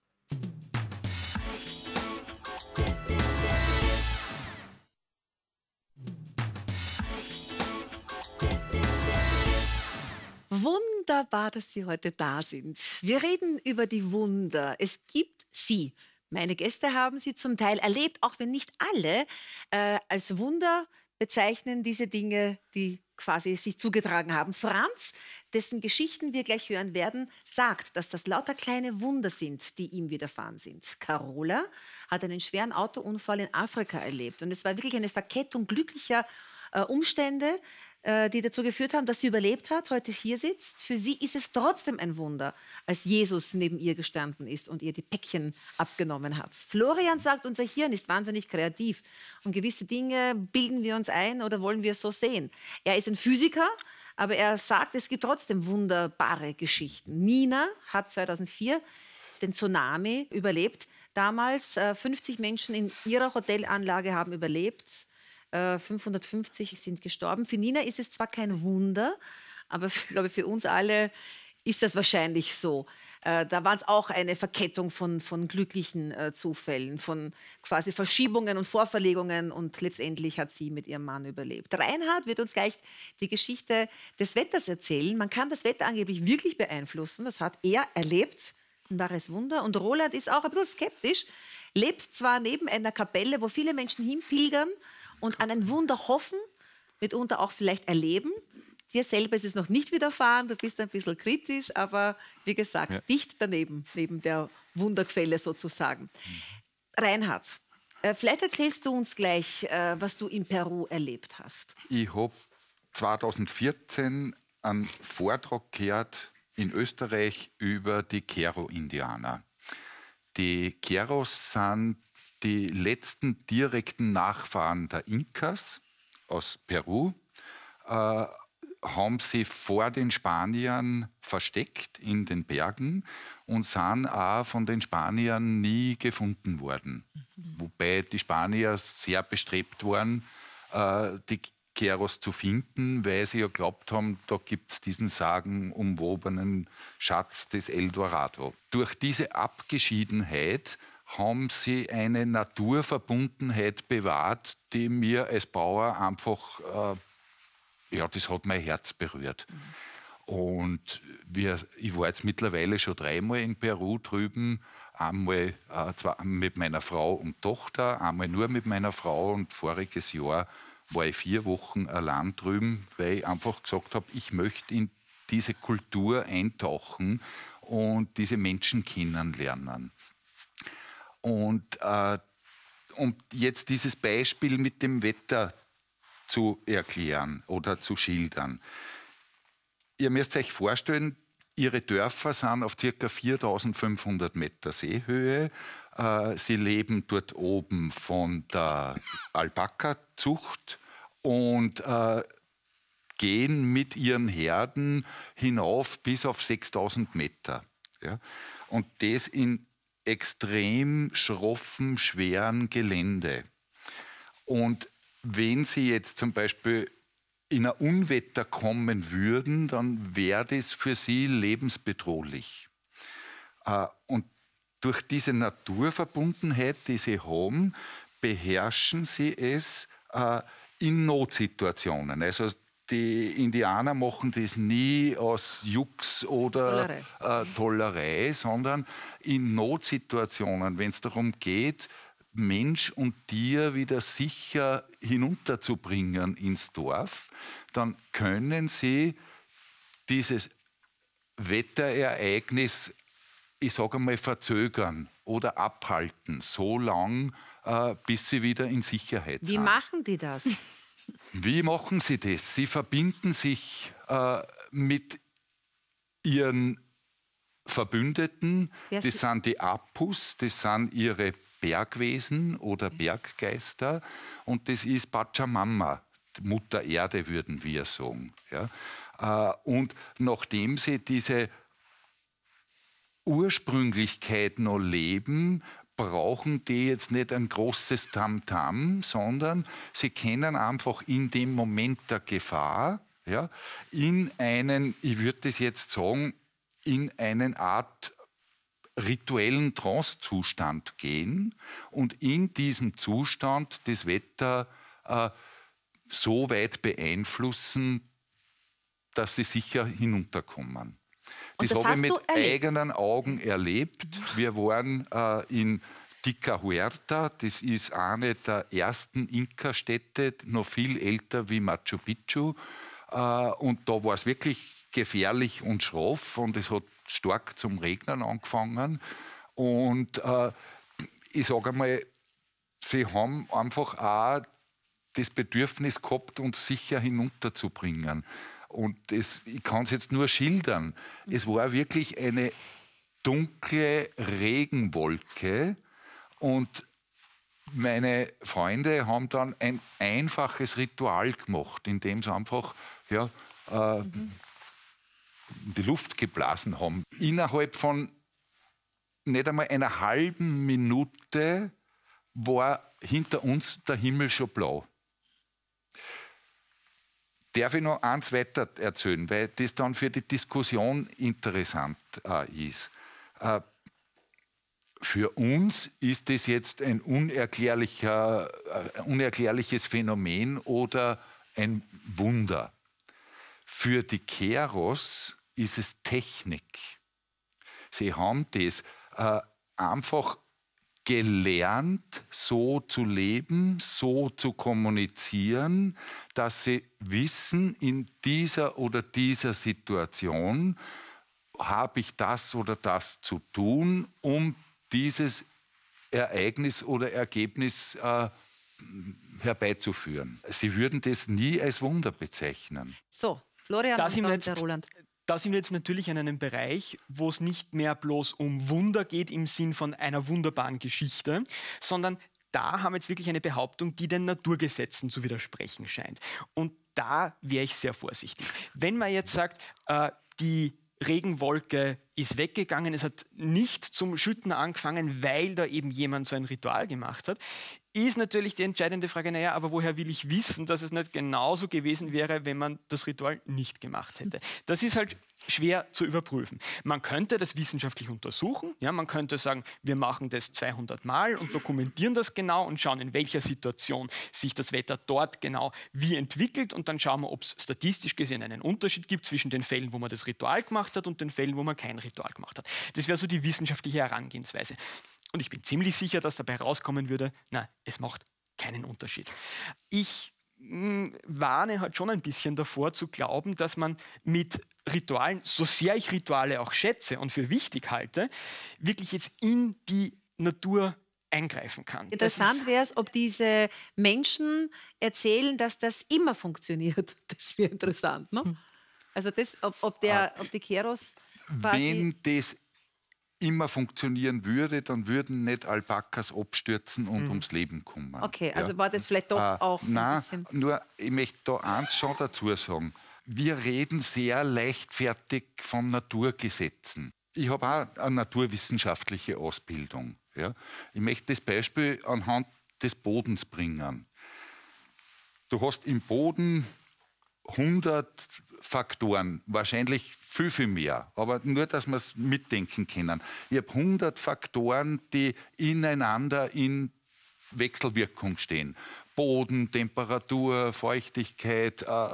Wunderbar, dass Sie heute da sind. Wir reden über die Wunder. Es gibt sie. Meine Gäste haben sie zum Teil erlebt, auch wenn nicht alle äh, als Wunder bezeichnen diese Dinge, die quasi sich zugetragen haben. Franz, dessen Geschichten wir gleich hören werden, sagt, dass das lauter kleine Wunder sind, die ihm widerfahren sind. Carola hat einen schweren Autounfall in Afrika erlebt und es war wirklich eine Verkettung glücklicher äh, Umstände, die dazu geführt haben, dass sie überlebt hat, heute hier sitzt. Für sie ist es trotzdem ein Wunder, als Jesus neben ihr gestanden ist und ihr die Päckchen abgenommen hat. Florian sagt, unser Hirn ist wahnsinnig kreativ und gewisse Dinge bilden wir uns ein oder wollen wir so sehen. Er ist ein Physiker, aber er sagt, es gibt trotzdem wunderbare Geschichten. Nina hat 2004 den Tsunami überlebt. Damals 50 äh, Menschen in ihrer Hotelanlage haben überlebt. 550 äh, sind gestorben. Für Nina ist es zwar kein Wunder, aber ich glaube, für uns alle ist das wahrscheinlich so. Äh, da war es auch eine Verkettung von, von glücklichen äh, Zufällen, von quasi Verschiebungen und Vorverlegungen und letztendlich hat sie mit ihrem Mann überlebt. Reinhard wird uns gleich die Geschichte des Wetters erzählen. Man kann das Wetter angeblich wirklich beeinflussen, das hat er erlebt. Ein wahres Wunder. Und Roland ist auch ein bisschen skeptisch, lebt zwar neben einer Kapelle, wo viele Menschen hinpilgern, und an ein Wunder hoffen, mitunter auch vielleicht erleben. Dir selber ist es noch nicht widerfahren, du bist ein bisschen kritisch, aber wie gesagt, ja. dicht daneben, neben der Wunderquelle sozusagen. Reinhard, äh, vielleicht erzählst du uns gleich, äh, was du in Peru erlebt hast. Ich habe 2014 einen Vortrag gehört in Österreich über die Kero-Indianer. Die Keros sind die letzten direkten Nachfahren der Inkas aus Peru, äh, haben sie vor den Spaniern versteckt in den Bergen und sind auch von den Spaniern nie gefunden worden. Mhm. Wobei die Spanier sehr bestrebt waren, äh, die Keros zu finden, weil sie ja glaubt haben, da gibt es diesen sagenumwobenen Schatz des Eldorado. Durch diese Abgeschiedenheit haben sie eine Naturverbundenheit bewahrt, die mir als Bauer einfach, äh, ja, das hat mein Herz berührt. Mhm. Und wir, ich war jetzt mittlerweile schon dreimal in Peru drüben, einmal äh, zwar mit meiner Frau und Tochter, einmal nur mit meiner Frau und voriges Jahr war ich vier Wochen allein drüben, weil ich einfach gesagt habe, ich möchte in diese Kultur eintauchen und diese Menschen kennenlernen. Und äh, um jetzt dieses Beispiel mit dem Wetter zu erklären oder zu schildern. Ihr müsst euch vorstellen, Ihre Dörfer sind auf ca. 4500 Meter Seehöhe. Äh, sie leben dort oben von der Alpaka-Zucht und äh, gehen mit ihren Herden hinauf bis auf 6000 Meter. Ja? Und das in extrem schroffen, schweren Gelände. Und wenn Sie jetzt zum Beispiel in ein Unwetter kommen würden, dann wäre das für Sie lebensbedrohlich. Äh, und durch diese Naturverbundenheit, die sie haben, beherrschen sie es äh, in Notsituationen. Also die Indianer machen das nie aus Jux oder Tollerei, äh, Tollerei sondern in Notsituationen, wenn es darum geht, Mensch und Tier wieder sicher hinunterzubringen ins Dorf, dann können sie dieses Wetterereignis ich sage einmal, verzögern oder abhalten, so lang, äh, bis sie wieder in Sicherheit sind. Wie machen die das? Wie machen sie das? Sie verbinden sich äh, mit ihren Verbündeten, das sind die Apus, das sind ihre Bergwesen oder Berggeister und das ist Pachamama, Mutter Erde würden wir sagen. Ja? Äh, und nachdem sie diese Ursprünglichkeit noch leben, brauchen die jetzt nicht ein großes Tamtam, -Tam, sondern sie kennen einfach in dem Moment der Gefahr, ja, in einen, ich würde das jetzt sagen, in einen Art rituellen Trance-Zustand gehen und in diesem Zustand das Wetter äh, so weit beeinflussen, dass sie sicher hinunterkommen. Das, das habe ich mit eigenen Augen erlebt. Wir waren äh, in Tica Huerta, das ist eine der ersten Inka-Städte, noch viel älter wie Machu Picchu. Äh, und da war es wirklich gefährlich und schroff und es hat stark zum Regnen angefangen. Und äh, ich sage einmal, sie haben einfach auch das Bedürfnis gehabt, uns sicher hinunterzubringen. Und das, ich kann es jetzt nur schildern. Es war wirklich eine dunkle Regenwolke und meine Freunde haben dann ein einfaches Ritual gemacht, indem sie einfach ja, äh, mhm. die Luft geblasen haben. Innerhalb von nicht einmal einer halben Minute war hinter uns der Himmel schon blau. Darf ich noch eins weiter erzählen, weil das dann für die Diskussion interessant äh, ist. Äh, für uns ist das jetzt ein unerklärlicher, äh, unerklärliches Phänomen oder ein Wunder. Für die Keros ist es Technik. Sie haben das äh, einfach gelernt, so zu leben, so zu kommunizieren, dass sie wissen, in dieser oder dieser Situation habe ich das oder das zu tun, um dieses Ereignis oder Ergebnis äh, herbeizuführen. Sie würden das nie als Wunder bezeichnen. So, Florian da und der Roland. Da sind wir jetzt natürlich in einem Bereich, wo es nicht mehr bloß um Wunder geht im Sinn von einer wunderbaren Geschichte, sondern da haben wir jetzt wirklich eine Behauptung, die den Naturgesetzen zu widersprechen scheint. Und da wäre ich sehr vorsichtig. Wenn man jetzt sagt, äh, die Regenwolke ist weggegangen, es hat nicht zum Schütten angefangen, weil da eben jemand so ein Ritual gemacht hat, ist natürlich die entscheidende Frage, naja, aber woher will ich wissen, dass es nicht genauso gewesen wäre, wenn man das Ritual nicht gemacht hätte? Das ist halt schwer zu überprüfen. Man könnte das wissenschaftlich untersuchen, ja, man könnte sagen, wir machen das 200 Mal und dokumentieren das genau und schauen, in welcher Situation sich das Wetter dort genau wie entwickelt und dann schauen wir, ob es statistisch gesehen einen Unterschied gibt zwischen den Fällen, wo man das Ritual gemacht hat und den Fällen, wo man kein Ritual gemacht hat. Das wäre so die wissenschaftliche Herangehensweise. Und ich bin ziemlich sicher, dass dabei herauskommen würde, na, es macht keinen Unterschied. Ich hm, warne halt schon ein bisschen davor zu glauben, dass man mit Ritualen, so sehr ich Rituale auch schätze und für wichtig halte, wirklich jetzt in die Natur eingreifen kann. Interessant wäre es, ob diese Menschen erzählen, dass das immer funktioniert. Das wäre interessant. Ne? Hm. Also das, ob, ob, der, ob die Keros Wenn das immer funktionieren würde, dann würden nicht Alpakas abstürzen und mhm. ums Leben kommen. Okay, also ja. war das vielleicht doch äh, auch nein, nur ich möchte da eins schon dazu sagen. Wir reden sehr leichtfertig von Naturgesetzen. Ich habe auch eine naturwissenschaftliche Ausbildung. Ja. Ich möchte das Beispiel anhand des Bodens bringen. Du hast im Boden 100 Faktoren, wahrscheinlich viel, viel mehr, aber nur, dass wir es mitdenken können. Ich habe 100 Faktoren, die ineinander in Wechselwirkung stehen. Boden, Temperatur, Feuchtigkeit, äh,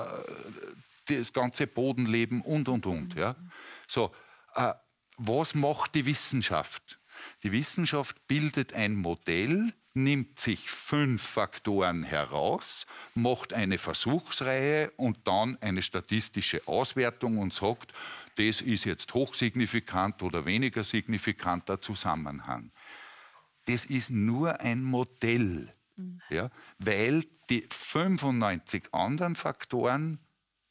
das ganze Bodenleben und, und, und. Ja. So, äh, was macht die Wissenschaft? Die Wissenschaft bildet ein Modell, nimmt sich fünf Faktoren heraus, macht eine Versuchsreihe und dann eine statistische Auswertung und sagt, das ist jetzt hochsignifikant oder weniger signifikanter Zusammenhang. Das ist nur ein Modell, mhm. ja, weil die 95 anderen Faktoren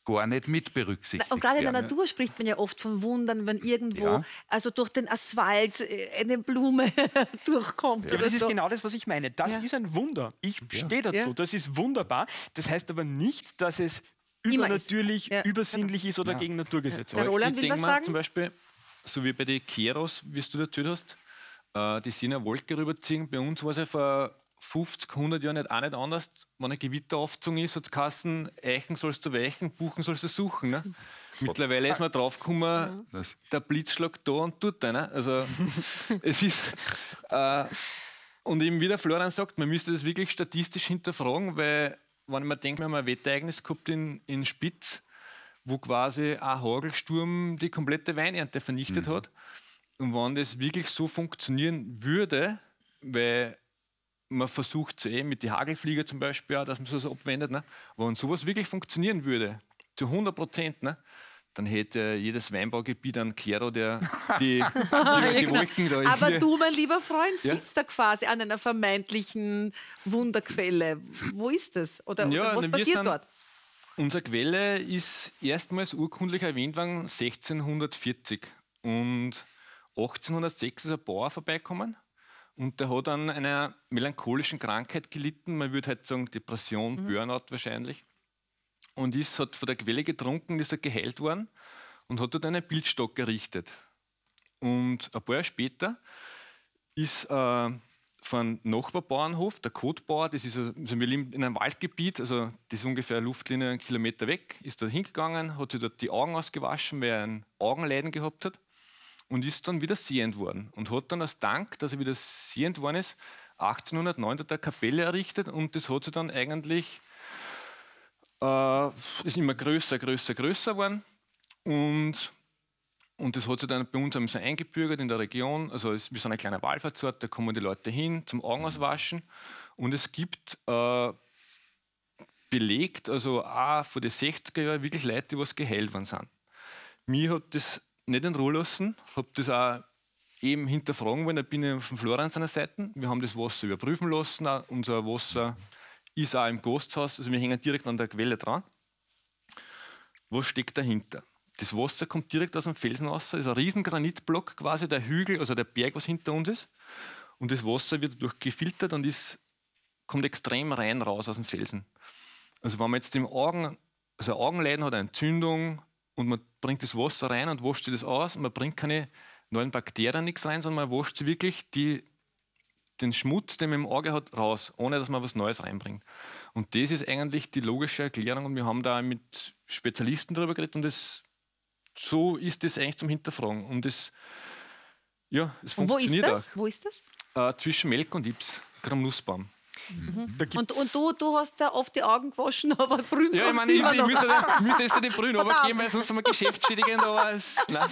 gar nicht mit berücksichtigt Und gerade in der Natur spricht man ja oft von Wundern, wenn irgendwo, ja. also durch den Asphalt äh, eine Blume durchkommt. Ja, das so. ist genau das, was ich meine. Das ja. ist ein Wunder. Ich stehe dazu. Das ist wunderbar. Das heißt aber nicht, dass es übernatürlich, ist. übersinnlich ist oder gegen Naturgesetze. Ja. Roland, ich denke mal zum Beispiel, so wie bei den Keros, wie du erzählt hast, äh, die sind eine Wolke rüberziehen. Bei uns war es ja vor 50, 100 Jahren nicht auch nicht anders. Wenn ein Gewitter aufgezogen ist, hat es Kassen, Eichen sollst du weichen, Buchen sollst du suchen. Ne? Mittlerweile ist man draufgekommen, ja. der Blitz schlägt da und tut da. Ne? Also es ist... Äh, und eben wie der Florian sagt, man müsste das wirklich statistisch hinterfragen, weil wenn man denkt, wir haben ein Wettereignis gehabt in, in Spitz, wo quasi ein Hagelsturm die komplette Weinernte vernichtet mhm. hat. Und wenn das wirklich so funktionieren würde, weil man versucht es eh mit den Hagelflieger zum Beispiel, auch, dass man sowas abwendet. Ne? Aber wenn sowas wirklich funktionieren würde, zu 100 Prozent, ne? dann hätte jedes Weinbaugebiet einen Kero, der die, die, die Wolken da Aber du, mein lieber Freund, ja? sitzt da quasi an einer vermeintlichen Wunderquelle. Wo ist das? Oder, ja, oder was passiert sind, dort? Unsere Quelle ist erstmals urkundlich erwähnt worden 1640. Und 1806 ist ein Bauer vorbeikommen und der hat an einer melancholischen Krankheit gelitten. Man würde halt sagen Depression, mhm. Burnout wahrscheinlich. Und ist, hat von der Quelle getrunken, ist er geheilt worden und hat dort einen Bildstock errichtet. Und ein paar Jahre später ist äh, von Nachbarbauernhof, der Kotbauer, das ist also wir leben in einem Waldgebiet, also das ist ungefähr eine Luftlinie einen Kilometer weg, ist da hingegangen, hat sich dort die Augen ausgewaschen, weil er ein Augenleiden gehabt hat und ist dann wieder sehend worden und hat dann als Dank, dass er wieder sehend worden ist, 1809 dort eine Kapelle errichtet und das hat sich dann eigentlich äh, ist immer größer, größer, größer geworden und und das hat sich dann bei uns sie eingebürgert in der Region. Also es, wir sind ein kleiner Wallfahrtsort, da kommen die Leute hin zum Augenauswaschen. Und es gibt äh, belegt, also auch von den 60er Jahren, wirklich Leute, die was geheilt worden sind. Mir hat das nicht in Ruhe lassen, habe das auch eben hinterfragen wollen. Da bin ich von Florian seiner Seite. Wir haben das Wasser überprüfen lassen. Auch unser Wasser ist auch im Gasthaus, also wir hängen direkt an der Quelle dran. Was steckt dahinter? Das Wasser kommt direkt aus dem Felsen raus. Das ist ein riesen Granitblock quasi, der Hügel, also der Berg, was hinter uns ist. Und das Wasser wird dadurch gefiltert und ist, kommt extrem rein raus aus dem Felsen. Also wenn man jetzt im Augen, also Augenleiden hat eine Entzündung und man bringt das Wasser rein und wascht das aus, man bringt keine neuen Bakterien nichts rein, sondern man wascht wirklich die, den Schmutz, den man im Auge hat, raus, ohne dass man was Neues reinbringt. Und das ist eigentlich die logische Erklärung und wir haben da mit Spezialisten darüber geredet und das, so ist das eigentlich zum Hinterfragen. Und das, ja, es Und wo ist funktioniert das? Wo ist das? auch. Äh, zwischen Melk und Ips, gerade am Nussbaum. Da Und, und du, du hast ja oft die Augen gewaschen, aber grün Ja, ich meine, ich, ich müsste, ich müsste jetzt die Brühen runtergehen, weil sonst sind wir geschäftsschädigend, aber es, nein.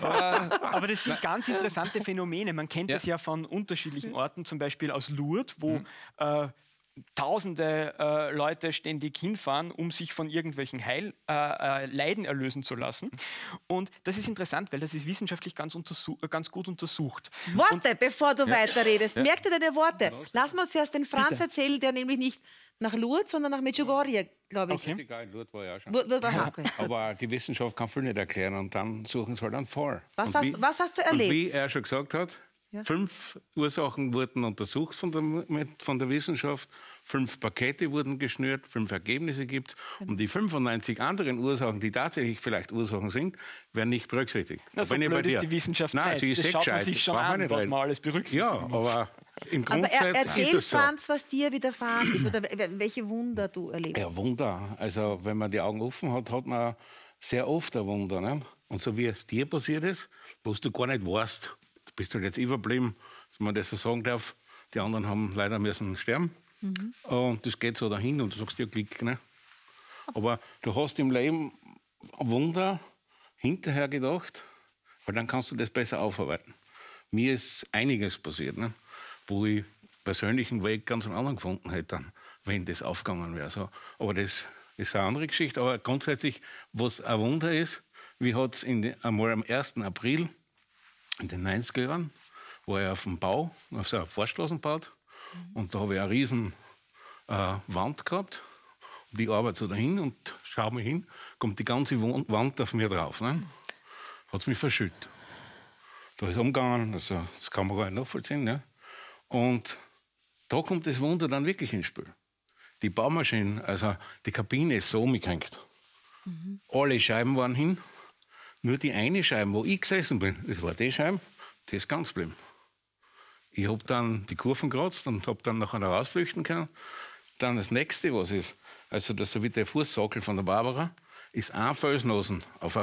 Aber, Aber das sind ganz interessante Phänomene. Man kennt Ja. das ja von unterschiedlichen Orten, zum Beispiel aus Lourdes, Mhm. wo äh, tausende äh, Leute ständig hinfahren, um sich von irgendwelchen Heil, äh, äh, Leiden erlösen zu lassen. Und das ist interessant, weil das ist wissenschaftlich ganz, äh, ganz gut untersucht. Warte, bevor du weiterredest. Merk dir deine Worte. Lass mal zuerst den Franz Bitte. erzählen, der nämlich nicht nach Lourdes, sondern nach Medjugorje, glaube ich. Okay. Ist egal, dort war auch schon. Wo, wo. Aber die Wissenschaft kann viel nicht erklären und dann suchen sie halt dann vor. Was und hast- was hast du Und erlebt? wie er schon gesagt hat, fünf Ursachen wurden untersucht von der, von der Wissenschaft, fünf Pakete wurden geschnürt, fünf Ergebnisse gibt und die 95 anderen Ursachen, die tatsächlich vielleicht Ursachen sind, werden nicht berücksichtigt. Na, Da so bin ich bei blöd ist die Wissenschaft Nein, nicht. sie ist Das sehr schaut man sich schon an, nicht was man alles berücksichtigen Ja, aber im Aber Grundsatz er, ist erzähl, es so. Franz, was dir widerfahren ist oder we- welche Wunder du erlebt hast. Ja, Wunder. Also, wenn man die Augen offen hat, hat man sehr oft ein Wunder. Ne? Und so wie es dir passiert ist, wo du gar nicht weißt, du bist halt jetzt überblieben, dass man das so sagen darf. Die anderen haben leider müssen sterben. Und das geht so dahin und du sagst, ja, Glück. Ne? Aber du hast im Leben Wunder hinterher gedacht, weil dann kannst du das besser aufarbeiten. Mir ist einiges passiert, ne? wo ich persönlichen Weg ganz einen anderen gefunden hätte, dann, wenn das aufgegangen wäre. So. Aber das ist eine andere Geschichte. Aber grundsätzlich, was ein Wunder ist, wie hat es einmal am 1. April in den 90er Jahren, war ich auf dem Bau, auf so einer Forststraße gebaut. Und da habe ich eine riesen äh, Wand gehabt. Und ich arbeite so dahin und schaue mich hin, kommt die ganze Wand auf mir drauf. Ne? Hat es mich verschüttet. Da ist umgegangen, also das kann man gar nicht nachvollziehen. Ne? Und da kommt das Wunder dann wirklich ins Spiel. Die Baumaschine, also die Kabine ist so umgehängt. Alle Scheiben waren hin, nur die eine Scheibe, wo ich gesessen bin, das war die Scheibe, die ist ganz geblieben. Ich habe dann die Kurven gekratzt und habe dann nachher rausflüchten können. Dann das nächste, was ist, also das so wie der Fußsockel von der Barbara, ist ein Felsnosen auf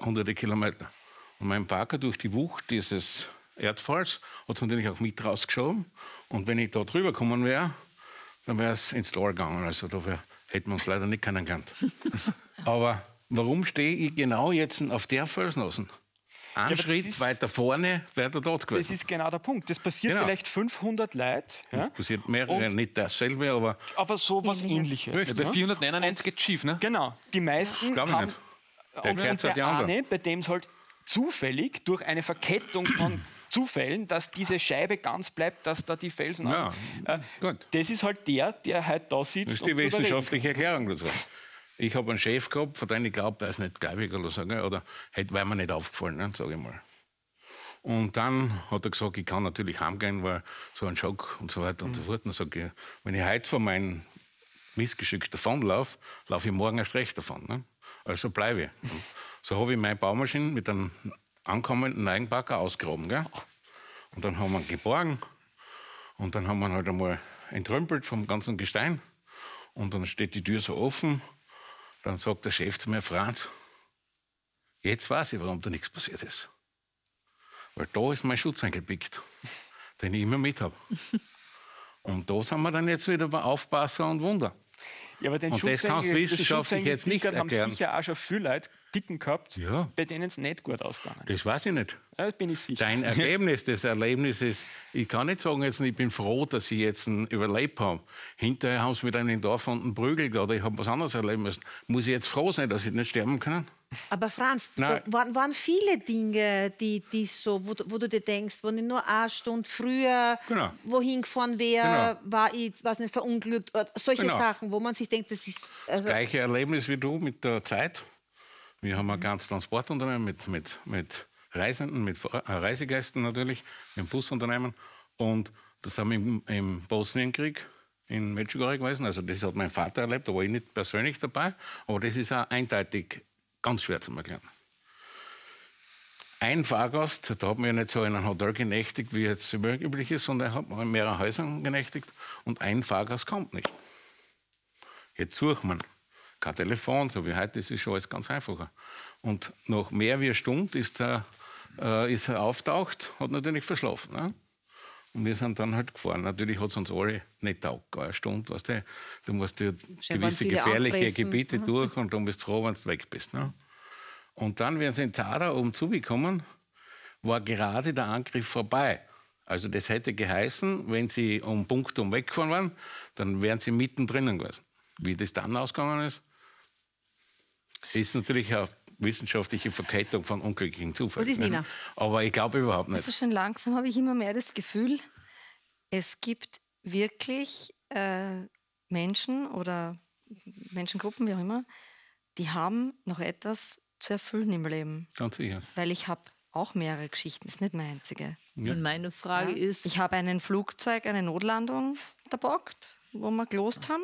hunderte Kilometer. Und mein Parker durch die Wucht dieses Erdfalls hat es natürlich auch mit rausgeschoben. Und wenn ich da drüber gekommen wäre, dann wäre es ins Tor gegangen. Also da wär, hätten wir uns leider nicht kennengelernt. Aber warum stehe ich genau jetzt auf der Felsnosen? Ein das Schritt ist- weiter vorne wäre der dort Das gewesen. ist genau der Punkt. Das passiert Genau. vielleicht 500 Leute, ja? Das passiert mehrere, Und- nicht dasselbe, aber aber so was Ähnliches. Ähnliches. ja, bei 499 geht es schief, ne? Genau. Die meisten Glaub ich haben nicht. Der und, der anderen. eine, bei dem es halt zufällig durch eine Verkettung von Zufällen, dass diese Scheibe ganz bleibt, dass da die Felsen Ja, aus- äh, gut. Das ist halt der, der halt da sitzt das ist die wissenschaftliche Erklärung dazu. Ich habe einen Chef gehabt, von dem ich glaube, der ist nicht gläubig oder so, oder hätte wäre mir nicht aufgefallen, ne, sage ich mal. Und dann hat er gesagt, ich kann natürlich heimgehen, weil so ein Schock und so weiter und so fort. Und dann sage ich, wenn ich heute von meinem Missgeschick davonlaufe, laufe ich morgen erst recht davon. Ne? Also bleibe ich. So habe ich meine Baumaschine mit einem ankommenden Eigenbacker ausgegraben. Gell? Und dann haben wir ihn geborgen und dann haben wir ihn halt einmal entrümpelt vom ganzen Gestein. Und dann steht die Tür so offen. Dann sagt der Chef zu mir, Franz, jetzt weiß ich, warum da nichts passiert ist. Weil da ist mein Schutzengel pickt, den ich immer mit habe. Und da sind wir dann jetzt wieder bei Aufpasser und Wunder. Ja, aber den Und das kannst Schutzengel- das wissenschaftlich jetzt nicht Schutzengel haben erklären. sicher auch schon viele Leute picken gehabt, Ja. bei denen es nicht gut ausgegangen ist. Das weiß ich nicht. Ja, das bin ich sicher. Dein Ergebnis des Erlebnisses, ich kann nicht sagen, jetzt, ich bin froh, dass ich jetzt einen überlebt habe. Hinterher haben sie mit einem Dorf unten prügelt oder ich habe was anderes erleben müssen. Muss ich jetzt froh sein, dass ich nicht sterben kann? Aber Franz, da waren, waren viele Dinge, die, die so, wo, du- wo du dir denkst, wenn ich nur eine Stunde früher Genau. wohin gefahren wäre, Genau. war ich weiß nicht, verunglückt. Solche Genau. Sachen, wo man sich denkt, das ist. Also, Gleiche Erlebnis wie du mit der Zeit. Wir haben ein ganzes Transportunternehmen mit, mit, mit Reisenden, mit äh, Reisegästen natürlich, einem Busunternehmen. Und das haben wir im, im Bosnienkrieg in Medjugorje gewesen. Also das hat mein Vater erlebt, da war ich nicht persönlich dabei. Aber das ist auch eindeutig ganz schwer zu erklären. Ein Fahrgast, da man ja nicht so in einem Hotel genächtigt, wie jetzt üblich ist, sondern er hat in mehreren Häusern genächtigt und ein Fahrgast kommt nicht. Jetzt sucht man kein Telefon, so wie heute, das ist schon alles ganz einfacher. Und nach mehr wie einer Stunde ist er, äh, ist er auftaucht, hat natürlich verschlafen. Ne? Und wir sind dann halt gefahren. Natürlich hat es uns alle nicht taugt, eine Stunde. Weißt du, du musst ja gewisse gefährliche angefressen. Gebiete mhm. durch und dann bist du froh, wenn du weg bist. Ne? Und dann, wenn sie in Zara oben zugekommen, war gerade der Angriff vorbei. Also das hätte geheißen, wenn sie um Punktum weggefahren waren, dann wären sie mittendrin gewesen. Wie das dann ausgegangen ist, ist natürlich eine wissenschaftliche Verkettung von unglücklichen Zufällen. Was ist Nina? Aber ich glaube überhaupt nicht. Also schon langsam habe ich immer mehr das Gefühl, es gibt wirklich äh, Menschen oder Menschengruppen, wie auch immer, die haben noch etwas zu erfüllen im Leben. Ganz sicher. Weil ich habe auch mehrere Geschichten, das ist nicht meine einzige. Ja. Und meine Frage ja. ist... Ich habe ein Flugzeug, eine Notlandung verbockt, wo wir gelost haben.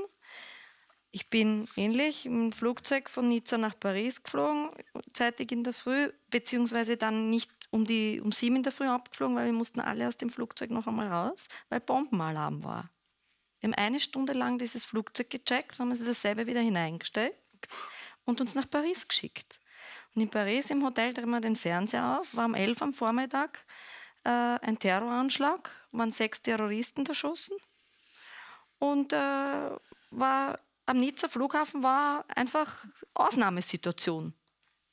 Ich bin ähnlich im Flugzeug von Nizza nach Paris geflogen, zeitig in der Früh, beziehungsweise dann nicht um, die, um sieben in der Früh abgeflogen, weil wir mussten alle aus dem Flugzeug noch einmal raus, weil Bombenalarm war. Wir haben eine Stunde lang dieses Flugzeug gecheckt, haben es dasselbe wieder hineingestellt und uns nach Paris geschickt. Und in Paris im Hotel drehen wir den Fernseher auf, war um elf am Vormittag äh, ein Terroranschlag, waren sechs Terroristen erschossen und äh, war am Nizza Flughafen war einfach Ausnahmesituation.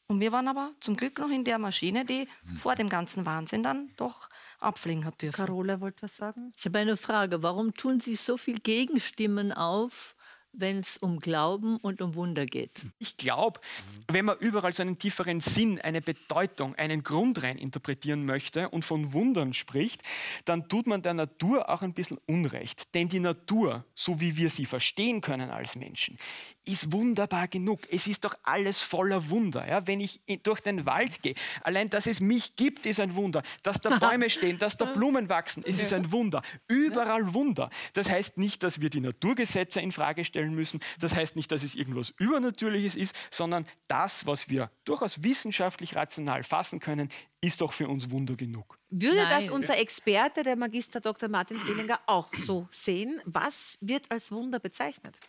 Und wir waren aber zum Glück noch in der Maschine, die vor dem ganzen Wahnsinn dann doch abfliegen hat dürfen. Carola wollte was sagen? Ich habe eine Frage. Warum tun Sie so viel Gegenstimmen auf, wenn es um Glauben und um Wunder geht. Ich glaube, wenn man überall so einen tieferen Sinn, eine Bedeutung, einen Grund rein interpretieren möchte und von Wundern spricht, dann tut man der Natur auch ein bisschen Unrecht. Denn die Natur, so wie wir sie verstehen können als Menschen, ist wunderbar genug. Es ist doch alles voller Wunder. Ja? Wenn ich durch den Wald gehe, allein, dass es mich gibt, ist ein Wunder. Dass da Bäume stehen, dass da Blumen wachsen, es ist ein Wunder. Überall Wunder. Das heißt nicht, dass wir die Naturgesetze in Frage stellen müssen. Das heißt nicht, dass es irgendwas Übernatürliches ist, sondern das, was wir durchaus wissenschaftlich rational fassen können, ist doch für uns Wunder genug. Würde Nein. das unser Experte, der Magister Dr. Martin Fehlinger, auch so sehen? Was wird als Wunder bezeichnet?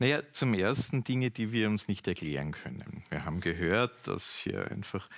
Naja, zum ersten Dinge, die wir uns nicht erklären können. Wir haben gehört, dass hier einfach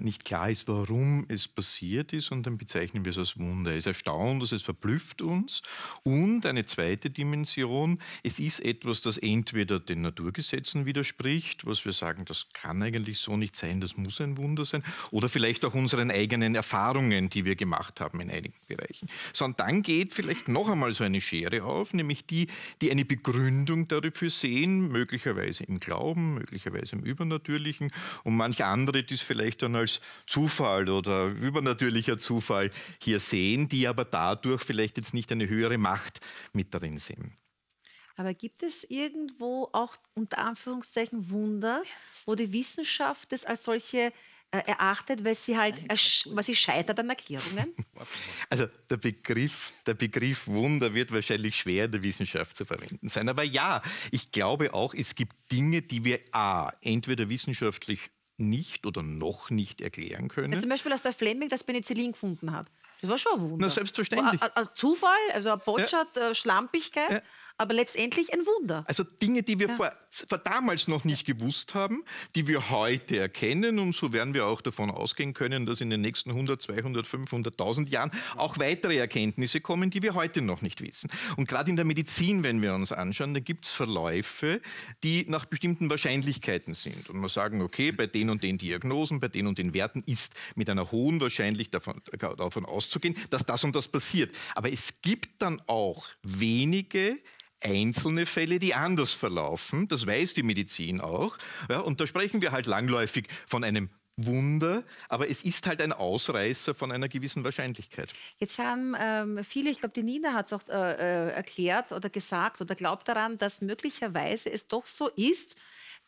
nicht klar ist, warum es passiert ist und dann bezeichnen wir es als Wunder. Es erstaunt uns, es verblüfft uns und eine zweite Dimension, es ist etwas, das entweder den Naturgesetzen widerspricht, was wir sagen, das kann eigentlich so nicht sein, das muss ein Wunder sein, oder vielleicht auch unseren eigenen Erfahrungen, die wir gemacht haben in einigen Bereichen. Sondern dann geht vielleicht noch einmal so eine Schere auf, nämlich die, die eine Begründung dafür sehen, möglicherweise im Glauben, möglicherweise im Übernatürlichen und manche andere, die es vielleicht dann als Zufall oder übernatürlicher Zufall hier sehen, die aber dadurch vielleicht jetzt nicht eine höhere Macht mit darin sehen. Aber gibt es irgendwo auch unter Anführungszeichen Wunder, wo die Wissenschaft das als solche äh, erachtet, weil sie halt was sie scheitert an Erklärungen? Also der Begriff, der Begriff Wunder wird wahrscheinlich schwer in der Wissenschaft zu verwenden sein. Aber ja, ich glaube auch, es gibt Dinge, die wir a entweder wissenschaftlich nicht oder noch nicht erklären können. Ja, zum Beispiel, dass der Fleming das Penicillin gefunden hat. Das war schon ein Wunder. Na, selbstverständlich. Ein, ein Zufall, also eine Botschaft, ja. Äh, Schlampigkeit. Ja aber letztendlich ein Wunder. Also Dinge, die wir ja. vor, vor, damals noch nicht gewusst haben, die wir heute erkennen und so werden wir auch davon ausgehen können, dass in den nächsten 100, 200, 500.000 Jahren auch weitere Erkenntnisse kommen, die wir heute noch nicht wissen. Und gerade in der Medizin, wenn wir uns anschauen, da gibt es Verläufe, die nach bestimmten Wahrscheinlichkeiten sind. Und wir sagen, okay, bei den und den Diagnosen, bei den und den Werten ist mit einer hohen Wahrscheinlichkeit davon, davon auszugehen, dass das und das passiert. Aber es gibt dann auch wenige einzelne Fälle, die anders verlaufen. Das weiß die Medizin auch. Ja, und da sprechen wir halt langläufig von einem Wunder, aber es ist halt ein Ausreißer von einer gewissen Wahrscheinlichkeit. Jetzt haben ähm, viele, ich glaube, die Nina hat es auch äh, äh, erklärt oder gesagt oder glaubt daran, dass möglicherweise es doch so ist,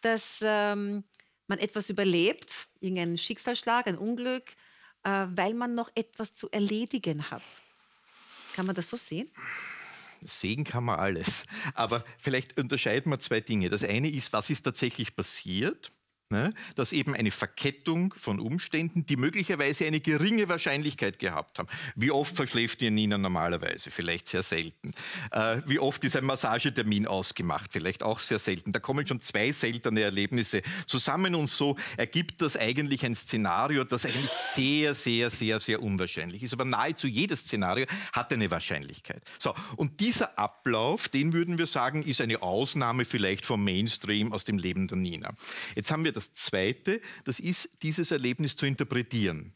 dass ähm, man etwas überlebt, irgendeinen Schicksalsschlag, ein Unglück, äh, weil man noch etwas zu erledigen hat. Kann man das so sehen? Sehen kann man alles. Aber vielleicht unterscheiden wir zwei Dinge. Das eine ist, was ist tatsächlich passiert? Ne? Dass eben eine Verkettung von Umständen, die möglicherweise eine geringe Wahrscheinlichkeit gehabt haben. Wie oft verschläft ihr Nina normalerweise? Vielleicht sehr selten. Äh, wie oft ist ein Massagetermin ausgemacht? Vielleicht auch sehr selten. Da kommen schon zwei seltene Erlebnisse zusammen und so ergibt das eigentlich ein Szenario, das eigentlich sehr, sehr, sehr, sehr unwahrscheinlich ist. Aber nahezu jedes Szenario hat eine Wahrscheinlichkeit. So, und dieser Ablauf, den würden wir sagen, ist eine Ausnahme vielleicht vom Mainstream aus dem Leben der Nina. Jetzt haben wir das Zweite, das ist, dieses Erlebnis zu interpretieren.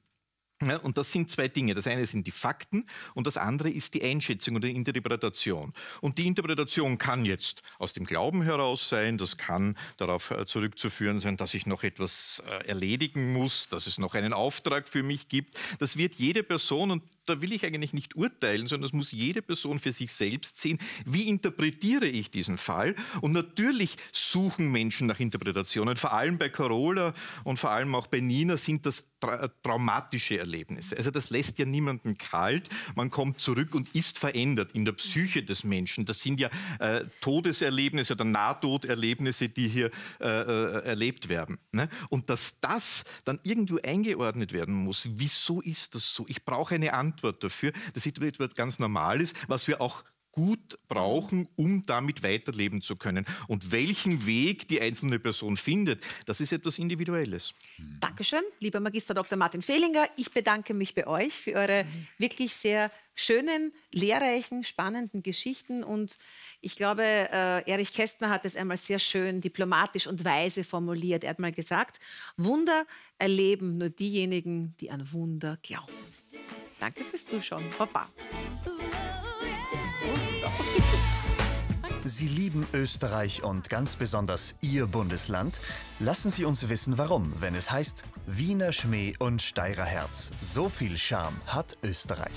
Ja, und das sind zwei Dinge. Das eine sind die Fakten und das andere ist die Einschätzung oder Interpretation. Und die Interpretation kann jetzt aus dem Glauben heraus sein, das kann darauf äh, zurückzuführen sein, dass ich noch etwas äh, erledigen muss, dass es noch einen Auftrag für mich gibt. Das wird jede Person, und da will ich eigentlich nicht urteilen, sondern das muss jede Person für sich selbst sehen. Wie interpretiere ich diesen Fall? Und natürlich suchen Menschen nach Interpretationen. Vor allem bei Carola und vor allem auch bei Nina sind das tra traumatische Erlebnisse. Also das lässt ja niemanden kalt. Man kommt zurück und ist verändert in der Psyche des Menschen. Das sind ja äh, Todeserlebnisse oder Nahtoderlebnisse, die hier äh, äh, erlebt werden. Ne? Und dass das dann irgendwo eingeordnet werden muss, wieso ist das so? Ich brauche eine Antwort. Antwort dafür, dass etwas ganz normal ist, was wir auch gut brauchen, um damit weiterleben zu können. Und welchen Weg die einzelne Person findet, das ist etwas Individuelles. Dankeschön, lieber Magister Dr. Martin Fehlinger. Ich bedanke mich bei euch für eure wirklich sehr schönen, lehrreichen, spannenden Geschichten. Und ich glaube, äh, Erich Kästner hat es einmal sehr schön diplomatisch und weise formuliert. Er hat mal gesagt, Wunder erleben nur diejenigen, die an Wunder glauben. Danke fürs Zuschauen. Baba. Sie lieben Österreich und ganz besonders Ihr Bundesland? Lassen Sie uns wissen, warum, wenn es heißt Wiener Schmäh und Steirer Herz. So viel Charme hat Österreich.